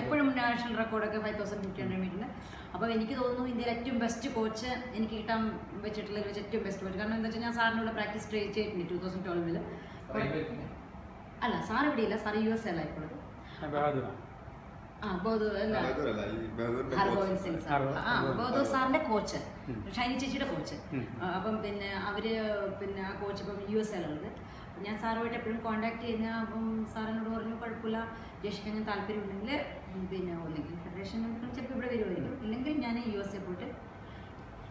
ഇപ്പോഴും നാഷണൽ റെക്കോർഡൊക്കെ ഫൈവ് തൗസൻഡ് ഫിഫ്റ്റി ഹൺഡ്രഡ് മീറ്ററിന് അപ്പോൾ എനിക്ക് തോന്നുന്നു ഇന്ത്യയിലെ ഏറ്റവും ബെസ്റ്റ് കോച്ച് എനിക്ക് കിട്ടാൻ വെച്ചിട്ടുള്ള വെച്ച് ഏറ്റവും ബെസ്റ്റ് കോച്ച് കാരണം എന്താ വെച്ചാൽ ഞാൻ സാറിനോട് പ്രാക്ടീസ് പ്രാക്ടീസ് ചെയ്തിട്ടുണ്ട് ടൂ തൗസൻഡ് ട്വൽവിൽ അല്ല സാർ ഇവിടെ ഇല്ല സാർ യു എസ് എല്ലാം ഹർഗോവിന്ദ് സിംഗ് സാർ. ആ. സാറിന്റെ കോച്ച് ഷൈനി ചേച്ചിയുടെ കോച്ച്. അപ്പം പിന്നെ അവർ പിന്നെ ആ കോച്ച് ഇപ്പം യു എസ് ഉള്ളത്. ഞാൻ സാറുമായിട്ട് എപ്പോഴും കോൺടാക്ട് ചെയ്യുന്ന അപ്പം സാറിനോട് പറഞ്ഞു കുഴപ്പമില്ല. ജയിക്കാൻ ഞാൻ താല്പര്യമുണ്ടെങ്കിൽ പിന്നെ ഒന്നെങ്കിൽ ഫെഡറേഷൻ ചിലപ്പോൾ ഇവിടെ വരുമായിരിക്കും. ഇല്ലെങ്കിൽ ഞാൻ യു എസ് എ പോയിട്ട്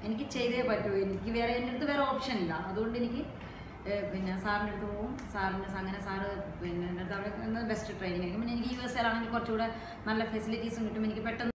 എനിക്ക് ചെയ്തേ പറ്റൂ. എനിക്ക് വേറെ എന്റെ അടുത്ത് വേറെ ഓപ്ഷൻ ഇല്ല. അതുകൊണ്ട് എനിക്ക് പിന്നെ സാറിന്റെ അടുത്ത് പോകും സാറിന് അങ്ങനെ സാറ് പിന്നെ എന്റെ അടുത്ത് അവിടെ ബെസ്റ്റ് ട്രെയിനിങ് ആയിരിക്കും. പിന്നെ എനിക്ക് യു എസ് എയിലാണെങ്കിൽ കുറച്ചുകൂടെ നല്ല ഫെസിലിറ്റീസും കിട്ടും. എനിക്ക് പെട്ടെന്ന്